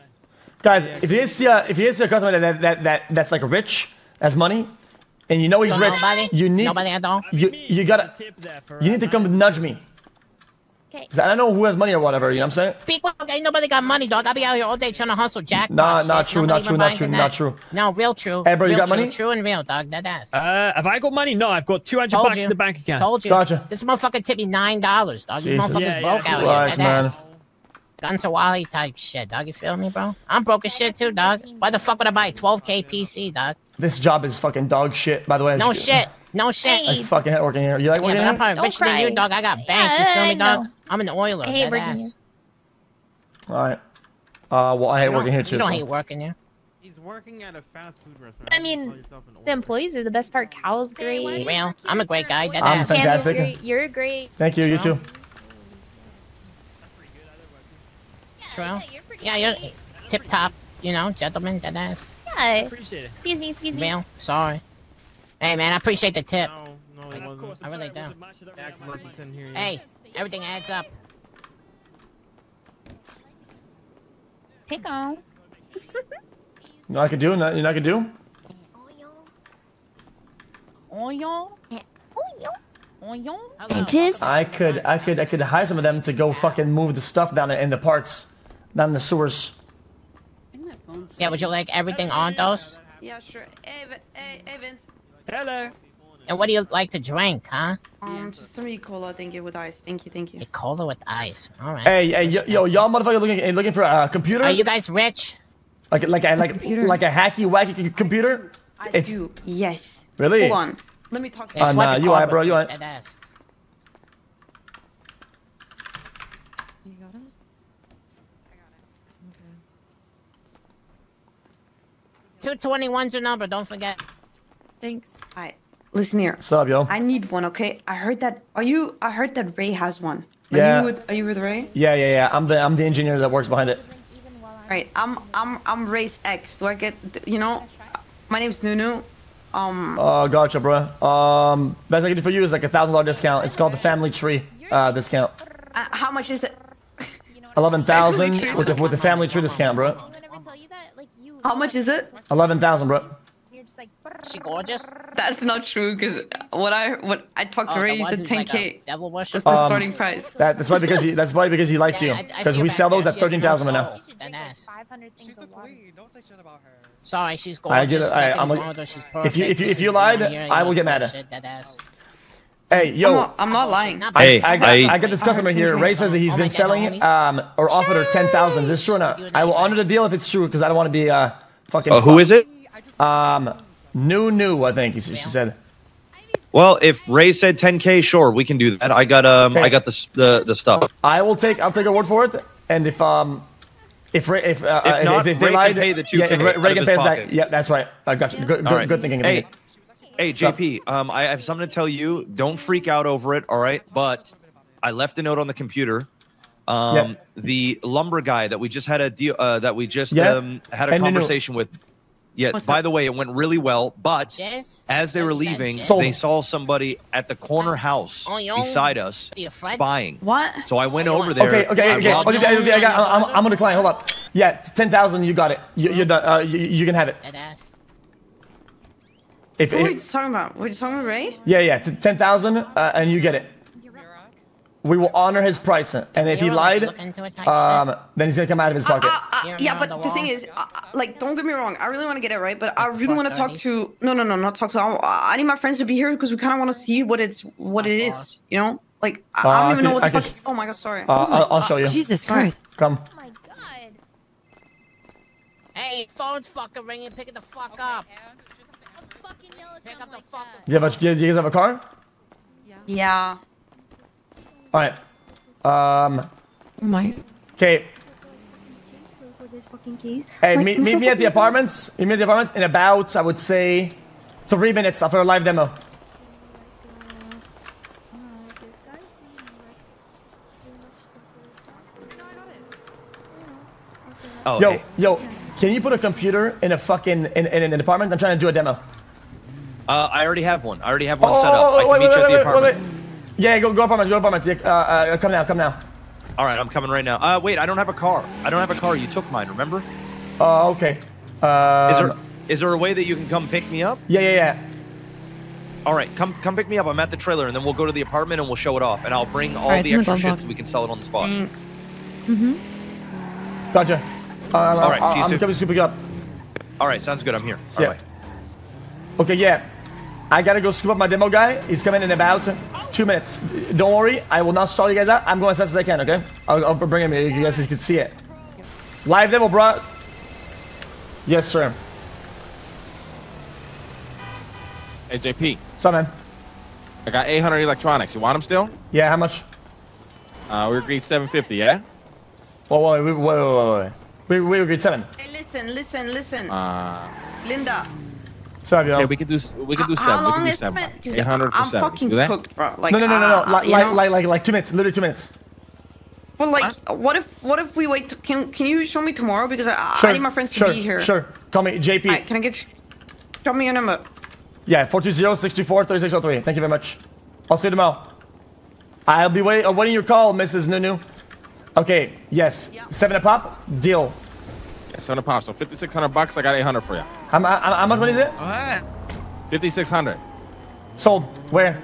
guys. If you see a if you see a customer that that that that's like rich, has money, and you know he's So rich, nobody? you need Nobody at all? you you gotta you need to come nudge me. Okay. 'Cause I don't know who has money or whatever. You know what I'm saying? Big one, ain't nobody got money, dog. I'll be out here all day trying to hustle jack. Nah, not true, not true, not true, not true. No, real true. Hey, bro, you got true, money? True and real, dog. That ass. Uh, have I got money? No, I've got 200 Told bucks you. in the bank account. Told you. Gotcha. This motherfucker tipped me nine dollars, dog. These Jesus. motherfuckers Yeah, yeah, broke out Christ, here. That man. ass. Guns Wally type shit, dog. You feel me, bro? I'm broke as shit too, dog. Why the fuck would I buy a 12k PC, dog? This job is fucking dog shit. By the way, No shit. No shit. I fucking hate working here. You like Yeah, working but I'm here? probably Don't richer than you, cry. dog. I got bank. Yeah, you feel me, dog? know. I'm an oiler. I hate working ass. here. All right. Uh, well, I hate working here too. You don't so- hate working here. He's working at a fast food restaurant. I mean, call yourself an The employees are the best part. Cal's great. Well, I'm a great guy. That I'm ass. fan- Tammy's Fantastic. great. You're great. Thank you. You too. true. Yeah, you're tip top. You know, gentleman, dead ass. Yeah. Appreciate it. Excuse me, excuse me. Real. Sorry. Hey, man, I appreciate the tip. No, And it of wasn't. I really do. it wasn't much of that Act like you couldn't hear you. Hey, everything adds up. Pick on. You know what I could do? No- You know what I could do? Oyon. Oyon. Edges. I could, I could, I could hire some of them to go fucking move the stuff down in the parts, down in the sewers. Yeah, would you like everything on those? Yeah, sure. Hey, Vi- hey, hey, Vince. Hello. And what do you like to drink, huh? Um, just some cola, thank you, with ice. Thank you, thank you. A cola with ice. All right. Hey, hey, yo, yo y'all motherfucker looking, looking for a computer? Are you guys rich? Like, like, a, like, like a hacky wacky c- computer? I It's do. Yes. really. Hold on. Let me talk to Uh, nah, you alright, bro? You alright? Dead ass. Two twenty one's your number. Don't forget. Thanks. Alright. Listen here. What's up, yo? I need one, okay? I heard that. Are you? I heard that Ray has one. Are Yeah. You with, are you with Ray? Yeah, yeah, yeah. I'm the, I'm the engineer that works behind it. Right. I'm. I'm. I'm Ray's ex. Do I get? You know, my name's Nunu. Um. Oh, gotcha, bro. Um, best I can do for you is like a thousand dollar discount. It's called the family tree uh, discount. uh, how much is it? Eleven thousand with the with the family tree discount, bro. How much is it? Eleven thousand, bro. She gorgeous. That's not true because what I what I talked to Oh, the Ray, he one said who's like 10k. a devil That's the Um, starting price. That, that's why because he that's why because he likes you. I- I Because we sell those at She has thirteen no thousand now. soul. Dead ass. 500 things. Sorry, she's gorgeous. I get it. I, I'm wrong with her. She's if you if you if you lied, I will get mad. bullshit, Dead ass. Hey, yo. I'm not, I'm not lying. Not I. I, got, Hey. I got this customer here. Ray says that he's Oh been God, selling homies. um or offered her ten thousand. Is this true or not? I will honor the deal if it's true because I don't want to be uh fucking. Uh, who is it? Um, new new. I think she, she said. Well, if Ray said 10k, sure, we can do that. I got um, I got the the the stuff. I will take. I'll take a word for it. And if um, if Ray, if uh, If uh, not, if, they Ray can lied, pay the yeah, 2K if Ray, Ray can his pay us back. pocket. Yeah, that's right. I got you. Good, good, All right. good thinking. Hey, thinking. hey, JP. Um, I have something to tell you. Don't freak out over it. All right, but I left a note on the computer. Um, Yeah. the lumber guy that we just had a deal uh, that we just Yeah. um had a And you know- conversation with. Yeah. By the way, it went really well. But Yes? as they were leaving, Sold. they saw somebody at the corner house Oh, beside us Are you French? spying. What? So I went over there. Okay, okay, I okay. robbed okay, okay, I got, I'm, I'm gonna decline. Hold up. Yeah, ten thousand. You got it. You, you're done. Uh, you, you can have it. Dead ass. If, What are you talking about? What are you talking about, Ray? yeah, yeah, ten thousand, uh, and you get it. We will honor his price, and if he You're lied, looking into it type um, then he's gonna come out of his pocket. Uh, yeah, but the thing is, uh, like, don't get me wrong. I really want to get it right, but I really want to talk to. No, no, no, not talk to. I, I need my friends to be here because we kind of want to see what it's, what it is. You know, like I, I Uh, don't I even know what the fuck. could- Oh my god, sorry. Uh, I'll, I'll show you. Jesus Christ. Come. Christ. Come. Hey, phone's fucking ringing. Pick it the fuck up. Pick up the fuck. Do you have a, do you guys have a car? Yeah. All right. Um. My. Okay. Hey, Like, meet, meet me at the apartments. Meet me at the apartments in about, I would say, three minutes after a live demo. Oh, yo, hey. yo, can you put a computer in a fucking in, in, in an apartment? I'm trying to do a demo. Uh, I already have one. I already have one Oh, set up. oh, I can wait, meet wait, you at the wait, wait, apartment. Wait. Yeah, go go apartments. Go apartments. Yeah, uh, uh, come now. Come now. All right, I'm coming right now. Uh, wait, I don't have a car. I don't have a car. You took mine. Remember? Oh, okay. Um, is there is there a way that you can come pick me up? Yeah, yeah, yeah. All right, come come pick me up. I'm at the trailer, and then we'll go to the apartment and we'll show it off. And I'll bring all All right, the it's in the extra shit box. so we can sell it on the spot. Mm-hmm. Gotcha. Uh, All right, see you I'm soon. coming super good up. All right, sounds good. I'm here. Yeah. All right. Okay, yeah. I gotta go scoop up my demo guy. He's coming in about two minutes. Don't worry, I will not stall you guys out. I'm going as fast as I can, okay? I'll, I'll bring him here. You guys can see it. Live demo, bro. Yes, sir. Hey, JP. What's up, man? I got 800 electronics. You want them still? Yeah, how much? Uh, we agreed 750, yeah? Whoa, whoa, wait, wait, wait, wait, wait. We, we agreed seven. Hey, listen, listen, listen. Uh, Linda. Sorry, okay, we can do we can do How seven. We long can do seven. it? 'Cause 800 for I'm seven. fucking do that? cooked, bro. Like, no, no, no, no, no. uh, Like, like, like, like, like two minutes. Literally two minutes. But like, what if what if we wait? can Can you show me tomorrow? Because I, Sure, I need my friends to sure, be here. Sure. Call me JP. Alright, can I get? Show me your number. Yeah, 420-624-3603. Thank you very much. I'll see you tomorrow. I'll be wait, awaiting your call, Mrs. Nunu. Okay, yes. Seven a pop? Deal. Yeah, seven a pop. So 5,600 bucks. I got 800 for you. How, how, how much money is it? 5,600. Sold. Where?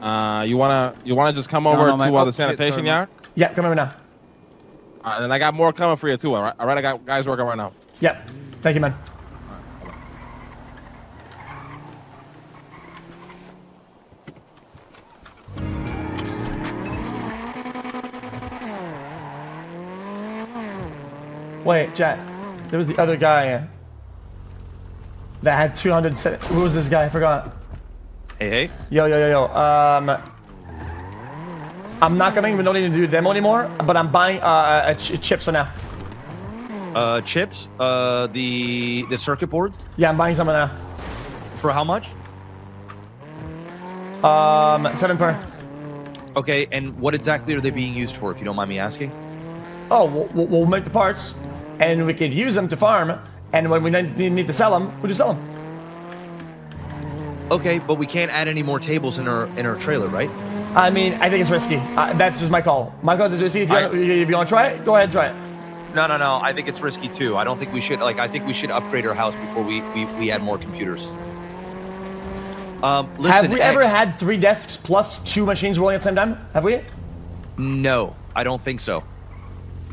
Uh, you wanna you wanna just come No, over no, my- to uh, oh, the sanitation yard? Yeah, come over now. Uh, and I got more coming for you too. All right, all right. I got guys working right now. Yep. Thank you, man. Wait, Jack. There was the other guy that had 200. Who was this guy? I forgot. Hey, hey. Yo, yo, yo, yo. Um, I'm not coming. We don't need to do demo anymore. But I'm buying uh, uh, ch- chips for now. Uh, chips. Uh, the the circuit boards. Yeah, I'm buying some now. For how much? Um, seven per. Okay, and what exactly are they being used for, if you don't mind me asking? Oh, we'll, we'll make the parts, and we could use them to farm. And when we need need to sell them, we just sell them. Okay, but we can't add any more tables in our in our trailer, right? I mean, I think it's risky. Uh, that's just my call. My call is risky. If you, I- if you want to try it, go ahead and try it. No, no, no. I think it's risky too. I don't think we should like. I think we should upgrade our house before we we, we add more computers. Um, listen, Have we ever had three desks plus two machines rolling at the same time? Have we? No, I don't think so.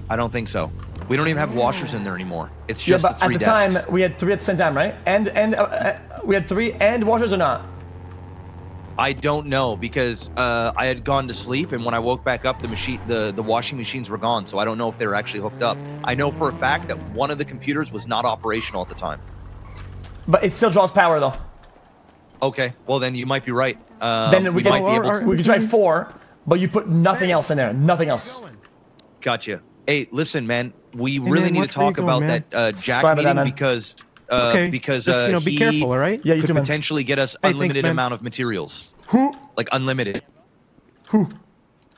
I don't think so. We don't even have washers in there anymore. It's Yeah, just but the three at the desks. time we had three at the same time, right? And and uh, uh, we had three and washers or not? I don't know because uh, I had gone to sleep, and when I woke back up, the machine, the the washing machines were gone. So I don't know if they were actually hooked up. I know for a fact that one of the computers was not operational at the time. But it still draws power though. Okay, well then you might be right. Um, then we, can might be able to. we can try four, but you put nothing else in there. Nothing else. Gotcha. Hey, listen, man. We Hey, really need to watch where you talk going, about man. that uh, Jack Sorry meeting because uh, Okay, because just, uh, you know, be he careful, all right? Yeah, you could too, potentially get us Hey, unlimited man. amount of materials. Who? Like unlimited. Who?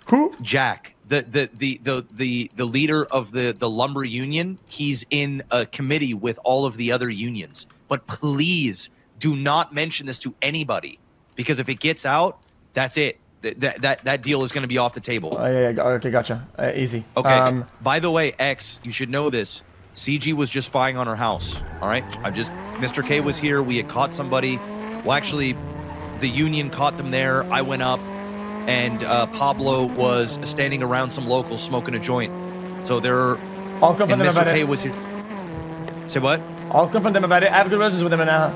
Who? Jack, the the the the the the leader of the the lumber union. He's in a committee with all of the other unions. But please do not mention this to anybody because if it gets out, that's it. Th- That that that deal is going to be off the table. Oh, yeah, yeah, okay, gotcha. Uh, easy. Okay. Um, By the way, X, you should know this. CG was just spying on our house. All right. I'm just. Mr. K was here. We had caught somebody. Well, actually, the union caught them there. I went up, and uh, Pablo was standing around some locals smoking a joint. So they're. I'll confront them Mr. about K it. was here. Say what? I'll confront them about it. I have good relations with them now.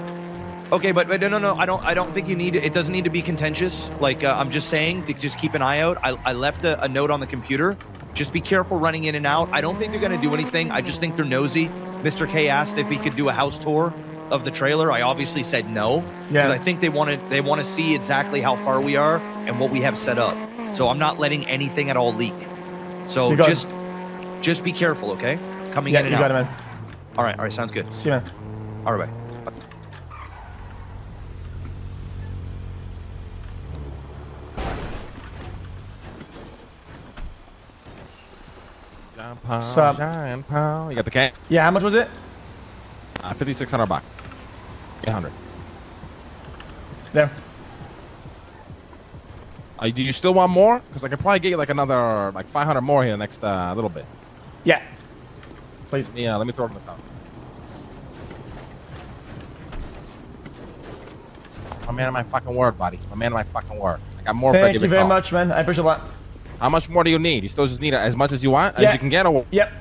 Okay, but, but no, no, no. I don't. I don't think you need. It doesn't need to be contentious. Like uh, I'm just saying, to just keep an eye out. I, I left a, a note on the computer. Just be careful running in and out. I don't think they're gonna do anything. I just think they're nosy. Mr. K asked if he could do a house tour of the trailer. I obviously said no because Yeah. I think they want to. They want to see exactly how far we are and what we have set up. So I'm not letting anything at all leak. So just, just be careful, okay? Coming Yeah, in and you out. got it, man. All right, all right, sounds good. See you, man. All right. bye. Jean Paul, Sup? Jean Paul. You got the can? Yeah, how much was it? Uh, 5,600 bucks. 800. There. Uh, do you still want more? Because I could probably get you like another like 500 more here next uh, little bit. Yeah. Please. Yeah, let me throw it in the car. My man of my fucking word, buddy. My man of my fucking word. I got more for Thank you very call. much, man. I appreciate a lot. How much more do you need? You still just need as much as you want, Yeah. as you can get? Or... Yep.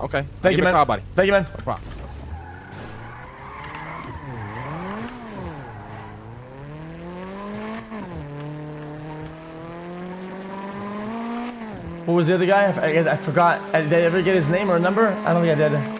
Okay. Thank you, man. call, buddy. Thank you, man. No problem. What was the other guy? I, f- I guess I forgot. Uh, Did I ever get his name or number? I don't think I did.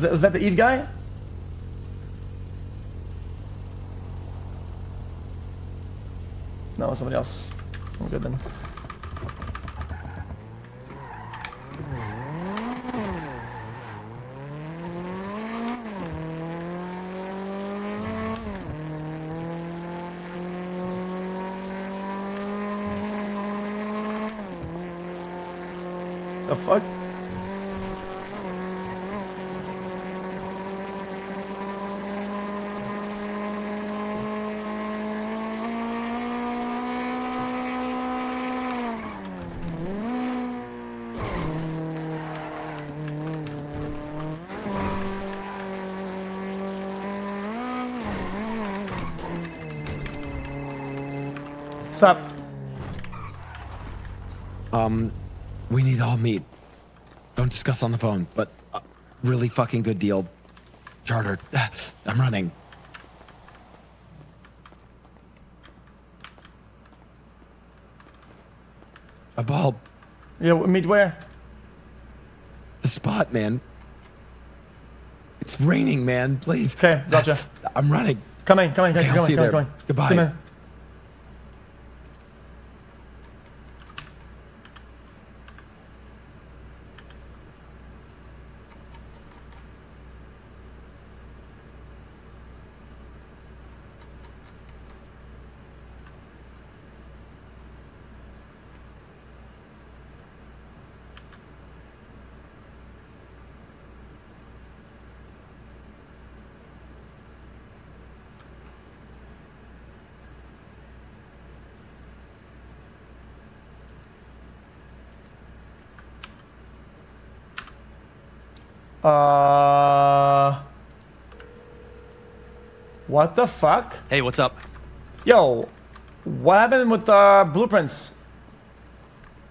Was that, was that the Eve guy? No, somebody else. I'm good then. Um, we need all meet. Don't discuss on the phone, but uh, really fucking good deal. Charter. I'm running. A bulb. Yeah, meet where? The spot, man. It's raining, man. Please. Okay, gotcha. I'm running. Coming, coming, Okay, coming, I'll coming, see you coming, there. Goodbye. Uh. What the fuck? Hey, what's up? Yo, what happened with the blueprints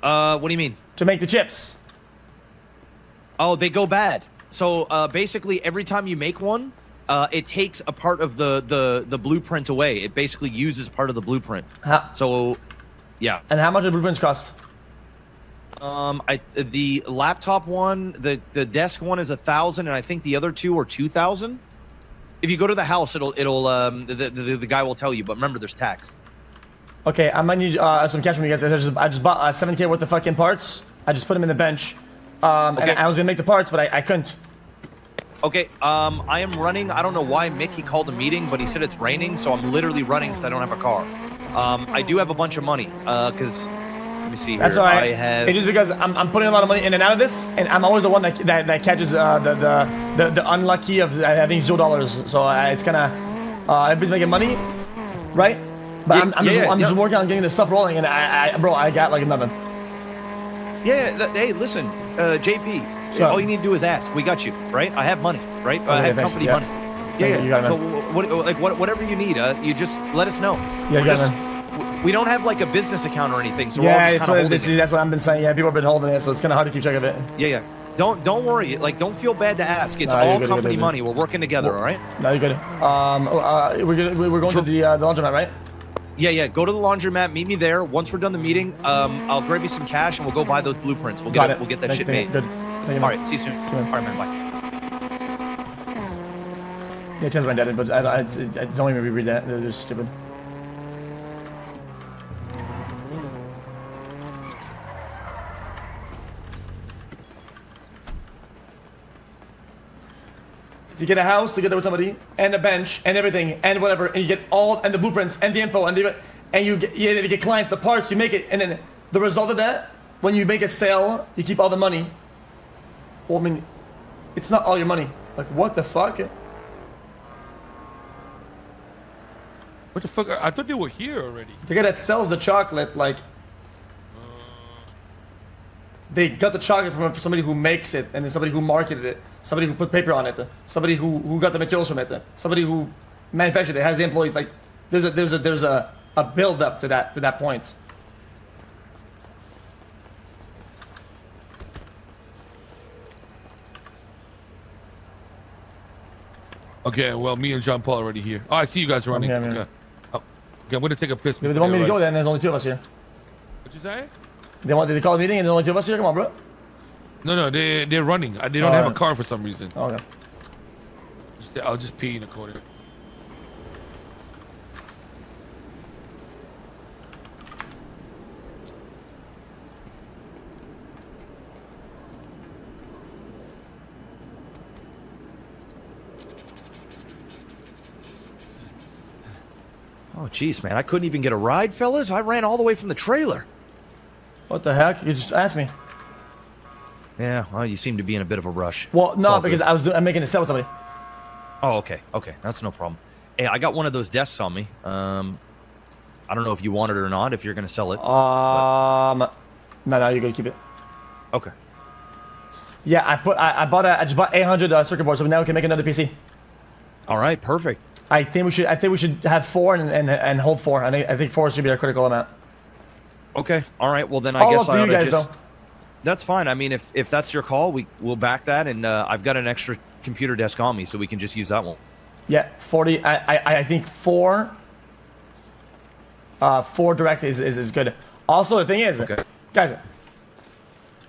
Uh, what do you mean? to make the chips? Oh, they go bad. So uh, basically, every time you make one, uh, it takes a part of the, the the blueprint away. It basically uses part of the blueprint. How, So, yeah. and how much do blueprints cost? Um, I the laptop one, the the desk one is a thousand, and I think the other two are two thousand. If you go to the house, it'll it'll um the, the the guy will tell you. But remember, there's tax. Okay, I might need uh, some cash from you guys. I just, I just bought uh, 7k worth of fucking parts. I just put them in the bench. Um, Okay. and I was gonna make the parts, but I, I couldn't. Okay, um, I am running. I don't know why Mick he called a meeting, but he said it's raining, so I'm literally running because I don't have a car. Um, I do have a bunch of money. Uh, because let me see here. That's all right. I have. It's just because I'm, I'm putting a lot of money in and out of this, and I'm always the one that that, that catches uh, the, the the the unlucky of having zero dollars. So uh, it's kind of uh, everybody's making money, right? But Yeah, I'm, I'm, yeah, just, yeah, I'm just working on getting the stuff rolling, and I, I bro, I got like nothing. Yeah, hey, listen, uh, JP. So- all you need to do is ask. We got you, right? I have money, right? I have thanks. company money. Yeah, yeah. so what, like what, whatever you need, uh, you just let us know. Yeah, We're you got just, we don't have like a business account or anything, so we're yeah, all just kind of holding it. that's what I've been saying. Yeah, people have been holding it, so it's kind of hard to keep track of it. Yeah, yeah. Don't don't worry. Like, don't feel bad to ask. It's you're all good, company good, money. We're working together. All right. No, you're good. Um, uh, we're gonna, we're going to the uh, the laundromat, right? Yeah, yeah. Go to the laundromat. Meet me there. Once we're done the meeting, um, I'll grab you some cash and we'll go buy those blueprints. We'll get Got it. it. We'll get that Thank shit you, made. Good. Thank you, All man. right. See you soon. See. All right, man. Bye. Yeah, chance my dad, but I, I, I don't even reread that. They're just stupid. You get a house together with somebody and a bench and everything and whatever, and you get all and the blueprints and the info and the and you get you get clients, the parts, you make it, and then the result of that, when you make a sale, you keep all the money. Well, I mean, it's not all your money. Like what the fuck? What the fuck? I thought they were here already. The guy that sells the chocolate, like, they got the chocolate from somebody who makes it, and then somebody who marketed it, somebody who put paper on it, somebody who, who got the materials from it, somebody who manufactured it, has the employees. Like, there's a there's a there's a, a build up to that to that point. Okay, well, me and Jean Paul are already here. Oh, I see you guys running. Okay, Okay. Oh, okay, I'm gonna take a piss. They before want me to they go and there's only two of us here. What'd you say? They want they call a meeting, and there's only two of us here. Come on, bro. No, no, they they're running. They don't Oh, have a car for some reason. Oh, okay. Just- I'll just pee in the corner. Oh, jeez, man. I couldn't even get a ride, fellas. I ran all the way from the trailer. What the heck? You just asked me. Yeah, well, you seem to be in a bit of a rush. Well, no, because good. I was doing, I'm making a sale with somebody. Oh, okay, okay. That's no problem. Hey, I got one of those desks on me. Um, I don't know if you want it or not, if you're going to sell it. Um, no, no, you're gonna keep it. Okay. Yeah, I put, I, I bought, a, I just bought 800 uh, circuit boards, so now we can make another PC. All right, perfect. I think we should, I think we should have four and and, and hold four. I think, I think four should be our critical amount. Okay. All right. Well, then I All guess I you oughta guys, just. though. That's fine. I mean, if if that's your call, we we'll back that, and uh, I've got an extra computer desk on me, so we can just use that one. Yeah, 40. I, I, I think four. Uh, four direct is, is, is good. Also, the thing is, guys,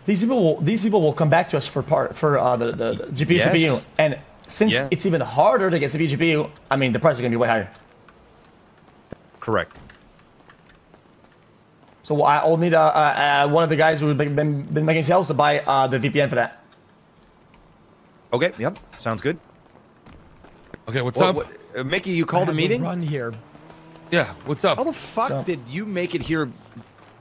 these people will these people will come back to us for part for uh, the, the, the GPU Yes. CPU, and since Yeah. it's even harder to get CPU GPU, I mean the price is gonna be way higher. Correct. So I will need uh, uh, uh, one of the guys who's been, been been making sales to buy uh, the VPN for that. Okay. Yep. Sounds good. Okay. What's What- up? what- uh, Mickey, you called a meeting? Run here. Yeah. What's up? How the fuck did you make it here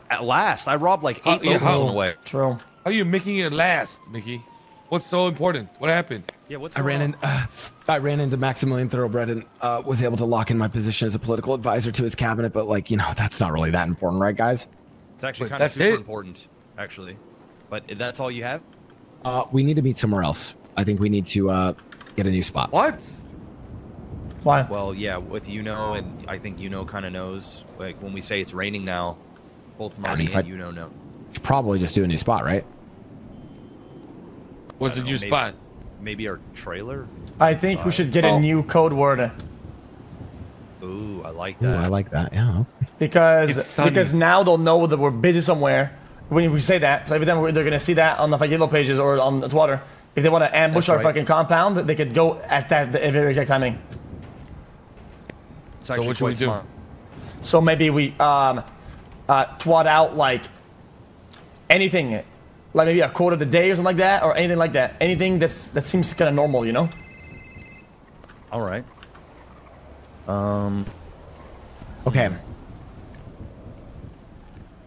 at last? I robbed like How- eight yeah, locals how- on the way. True. How are you making it last, Mickey? What's so important? What happened? Yeah. What's I ran in. Uh, I ran into Maximilian Thoroughbred and uh, was able to lock in my position as a political advisor to his cabinet. But like, you know, that's not really that important, right, guys? It's actually Wait, kind of that's super it? important, actually. But that's all you have? Uh, we need to meet somewhere else. I think we need to uh, get a new spot. What? Why? Well, yeah, with you know, and I think you know kind of knows. Like when we say it's raining now, both Marty if I- and you know. Should probably just do a new spot, right? What's the new know, maybe- spot? Maybe our trailer. I think we should get Oh. a new code word Ooh, I like Ooh, that. I like that. Yeah. because because now they'll know that we're busy somewhere when we say that. So every time they're gonna see that on the like, yellow pages or on the Twitter. If they want to ambush That's our right. fucking compound, they could go at that the very exact timing. It's So actually what should we do? smart. So maybe we um, uh, twat out like anything, like maybe a quarter of the day or something like that, or anything like that. Anything that's that seems kind of normal, you know? All right. Um. Okay.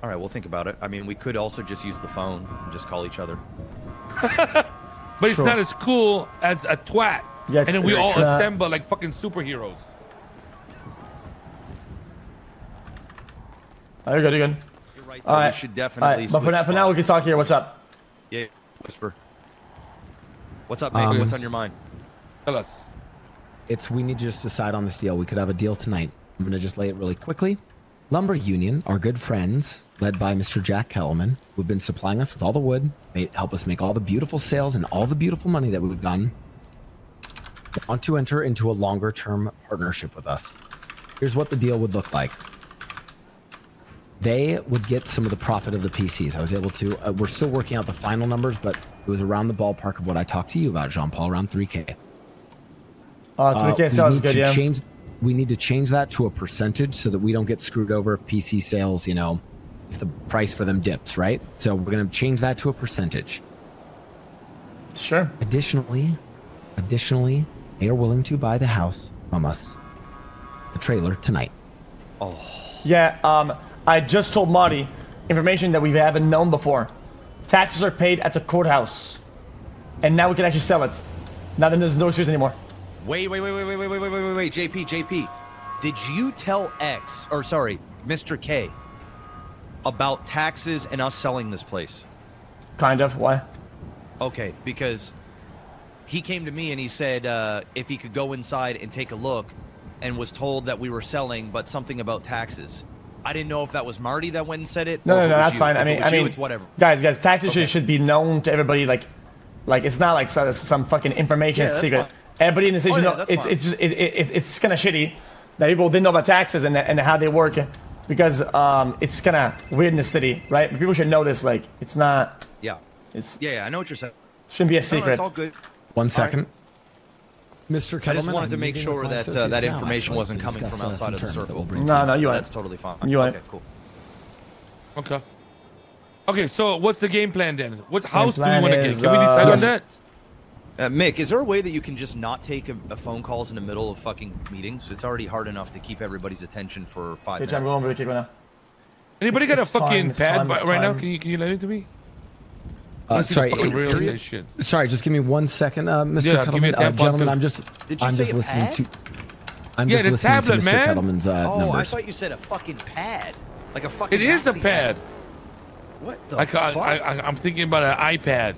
All right, we'll think about it. I mean, we could also just use the phone and just call each other. But it's True. not as cool as a twat. Yeah, and then we all it's, uh, assemble like fucking superheroes. Oh, you're good, you're good. You're right. All though, we should definitely. right, but for now, for now, we can talk here. What's up? Yeah, whisper. What's up, man? Um, What's on your mind? Tell us. It's we need to just decide on this deal. We could have a deal tonight. I'm gonna just lay it really quickly. Lumber Union, our good friends, led by Mr. Jack Kellerman, who've been supplying us with all the wood, help us make all the beautiful sales and all the beautiful money that we've gotten, want to enter into a longer-term partnership with us. Here's what the deal would look like. They would get some of the profit of the PCs. I was able to. Uh, we're still working out the final numbers, but it was around the ballpark of what I talked to you about, Jean Paul, around 3K. Uh, Uh, 3K we need good, to yeah. change. We need to change that to a percentage so that we don't get screwed over if PC sales, you know, if the price for them dips, right? So we're going to change that to a percentage. Sure. Additionally, additionally, they are willing to buy the house from us, the trailer tonight. Oh. Yeah, um, I just told Marty information that we haven't known before. Taxes are paid at the courthouse, and now we can actually sell it. Now then, there's no excuse anymore. Wait, wait, wait, wait, wait, wait, wait, wait, wait, wait, JP, JP. Did you tell X, or sorry, Mr. K, about taxes and us selling this place? Kind of. Why? Okay, because he came to me and he said uh, if he could go inside and take a look, and was told that we were selling, but something about taxes. I didn't know if that was Marty that went and said it. No, no, no, that's you. fine. I If it mean, I you, mean, it's whatever. guys, guys, taxes should, should be known to everybody. Like, like it's not like some, some fucking information Yeah, secret. fine. Everybody in the city Oh, yeah, know. It's it's just, it, it, it's kind of shitty that people didn't know about taxes and and how they work because um it's kind of weird in the city, right? People should know this. Like, it's not. Yeah. It's Yeah, yeah, I know what you're saying. shouldn't be a No, no, secret. it's all good. One second. Mr. Kettleman, I just wanted to I'm make sure that uh, that information actually, wasn't coming from uh, outside of the circle. we'll bring No, to no, you are. That's totally fine. You ain't. Okay, cool. Okay. Okay, so what's the game plan then? What house do we plan want to get? is, Can we decide uh, on that? Uh, Mick, is there a way that you can just not take a, a phone calls in the middle of fucking meetings? It's already hard enough to keep everybody's attention for five Okay, I'm minutes. going over right now. Anybody It's- got a it's time, fucking pad time, by- it's right now? Can you can you lend it to me? Uh, Let's see the sorry, fucking real shit. Sorry, just give me one second, uh, Mr. Yeah, give me a Kettleman. Uh, gentlemen. I'm just, Did you I'm say just a listening pad? to, I'm Yeah, just listening tablet, to Mr. man. Kettleman's uh, oh, I thought you said a fucking pad, like a fucking. It is a maxi pad. What the I, fuck? I, I, I'm thinking about an iPad.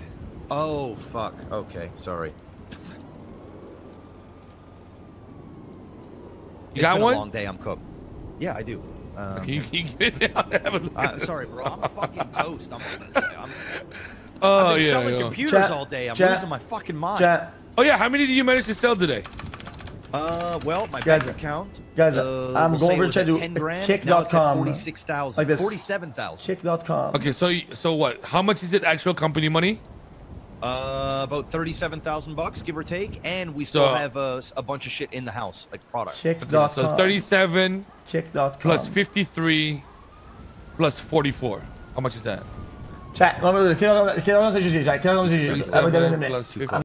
Oh fuck. Okay, sorry. You It's got been one? A long day. I'm cooked. Yeah, I do. Um, Can you, can you get it down? have a look uh, sorry, bro. I'm fucking toast. I'm. I'm Oh I've been yeah. selling yeah. computers Chat- all day. I'm chat- losing my fucking mind. Chat, Oh yeah. How many did you manage to sell today? Uh, well, my Guys, bank account. guys, uh, I'm we'll going over it was to do 10 grand. Now it's at kick.com. forty-six thousand. Like this. Forty-seven thousand. Kick.com. Okay, so so what? How much is it actual company money? Uh, about thirty-seven thousand bucks, give or take, and we still so, have a, a, bunch of shit in the house, like product. Check.com. So thirty-seven. Check.com. Plus fifty-three. Plus forty-four. How much is that? Cioè, non, te lo, te lo non so giusto, cioè, te lo non so giusto.